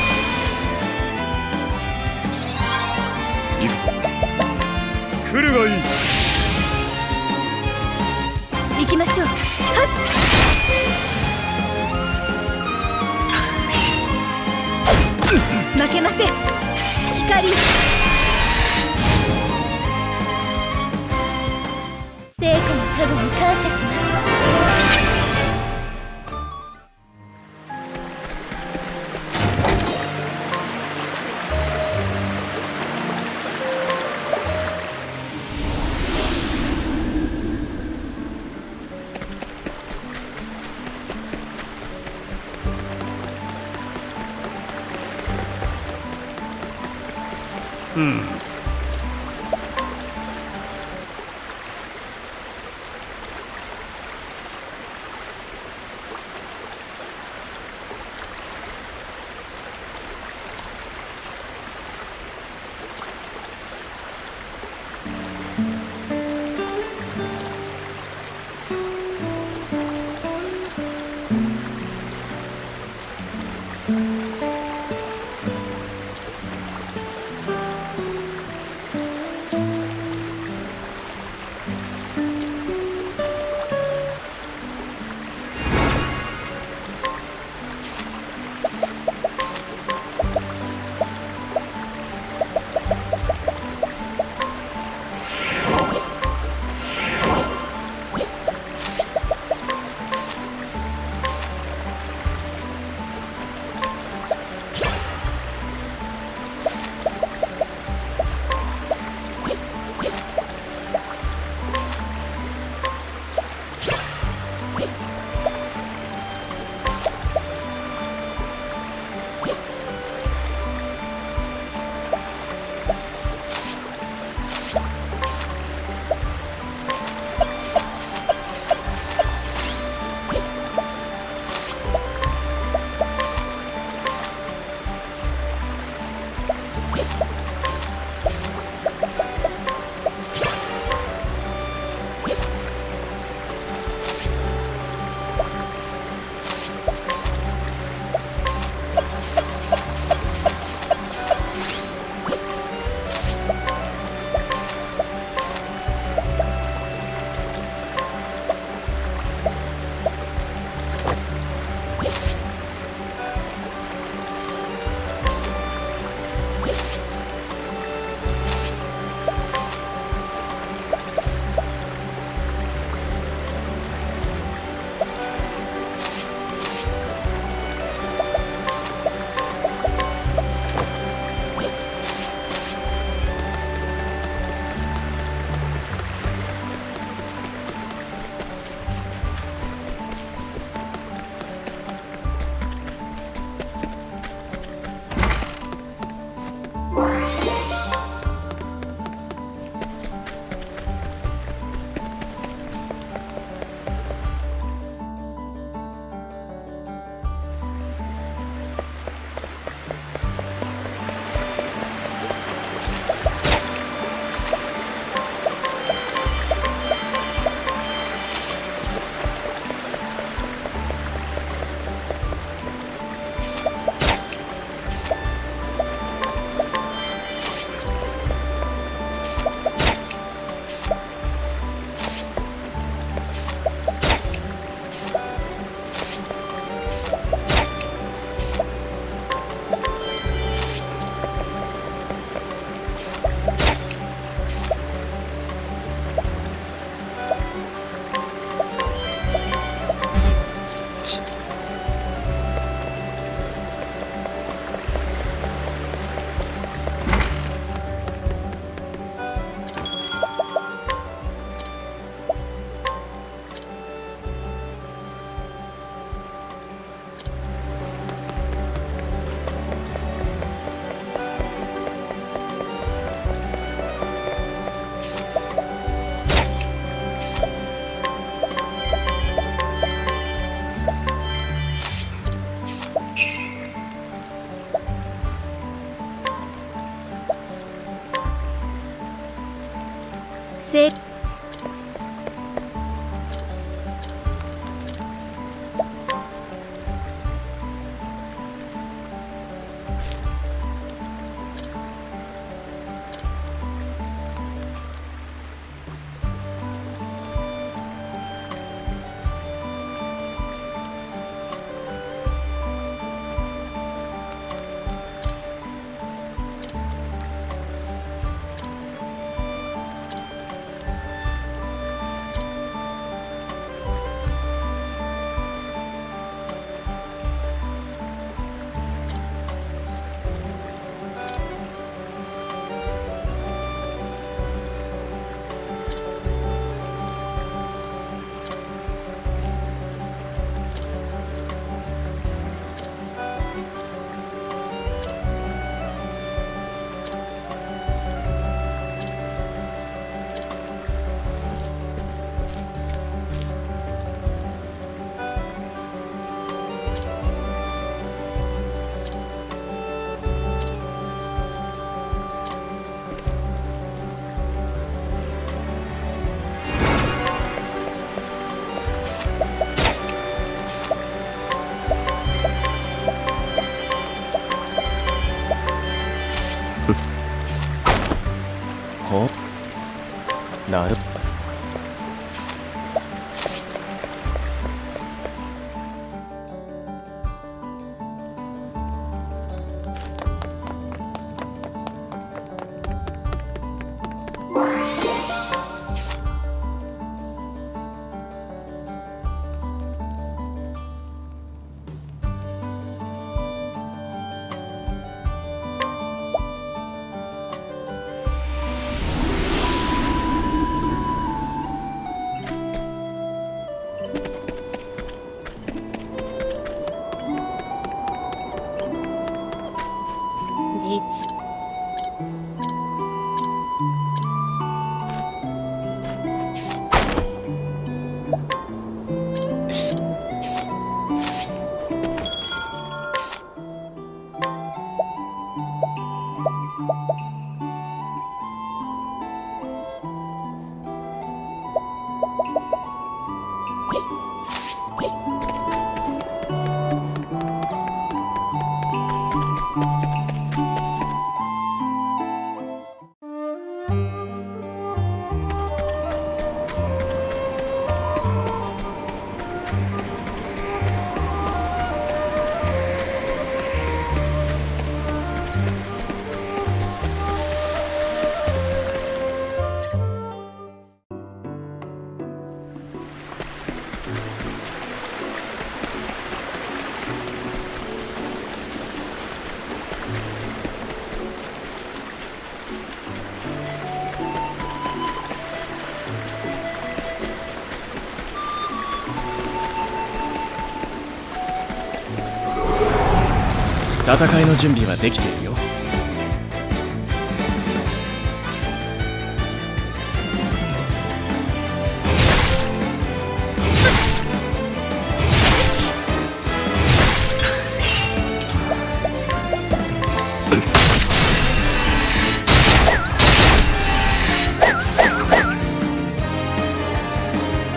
戦いの準備はできているよ。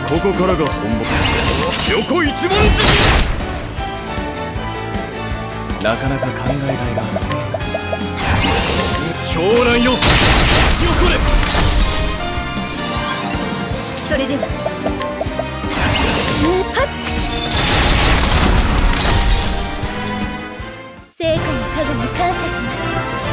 ここからが本物横一文字なかなか考えがいがある。狂乱よよこれ。それでははっ。成果の影に感謝します。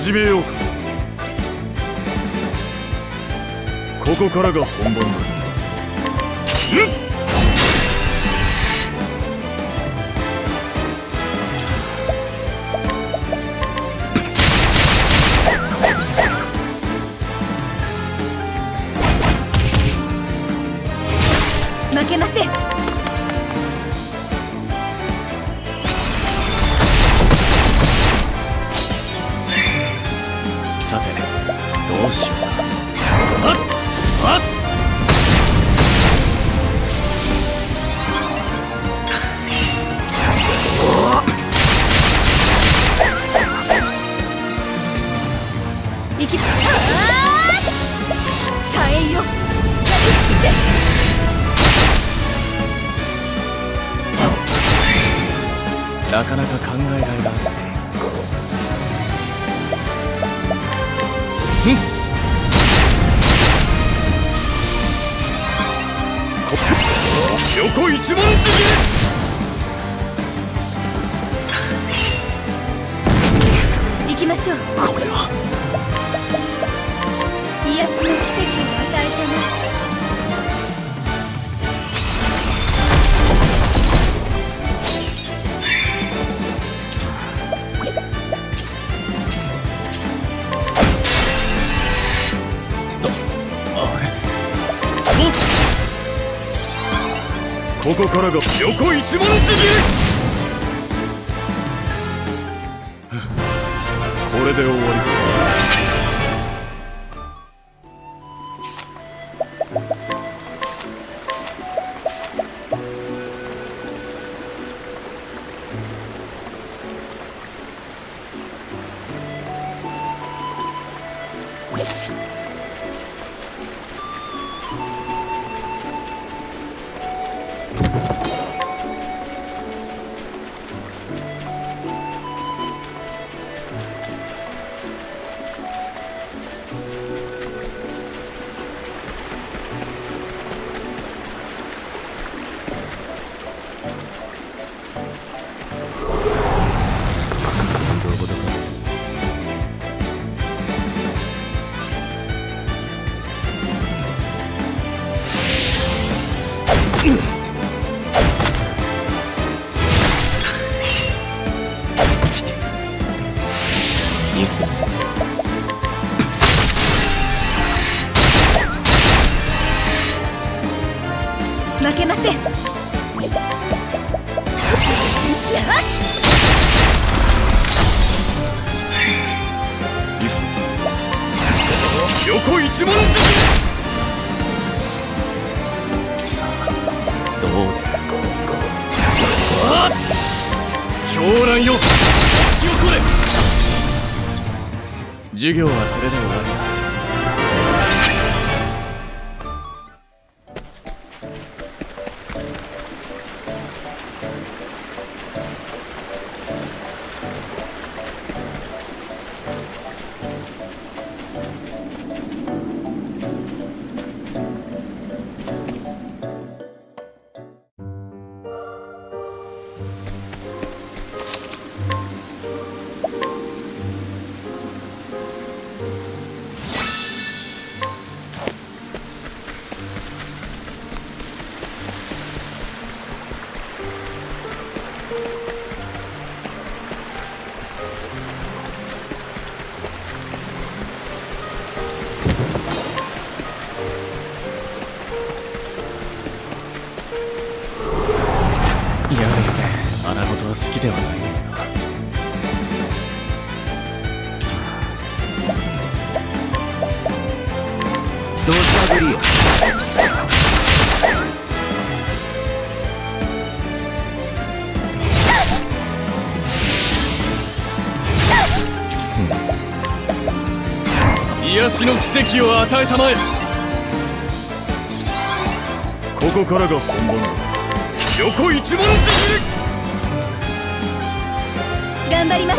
始めようか。ここからが本番だ。が横一これで終わり。かを与えたまえ。ここからが本番だ。横一文字頑張ります。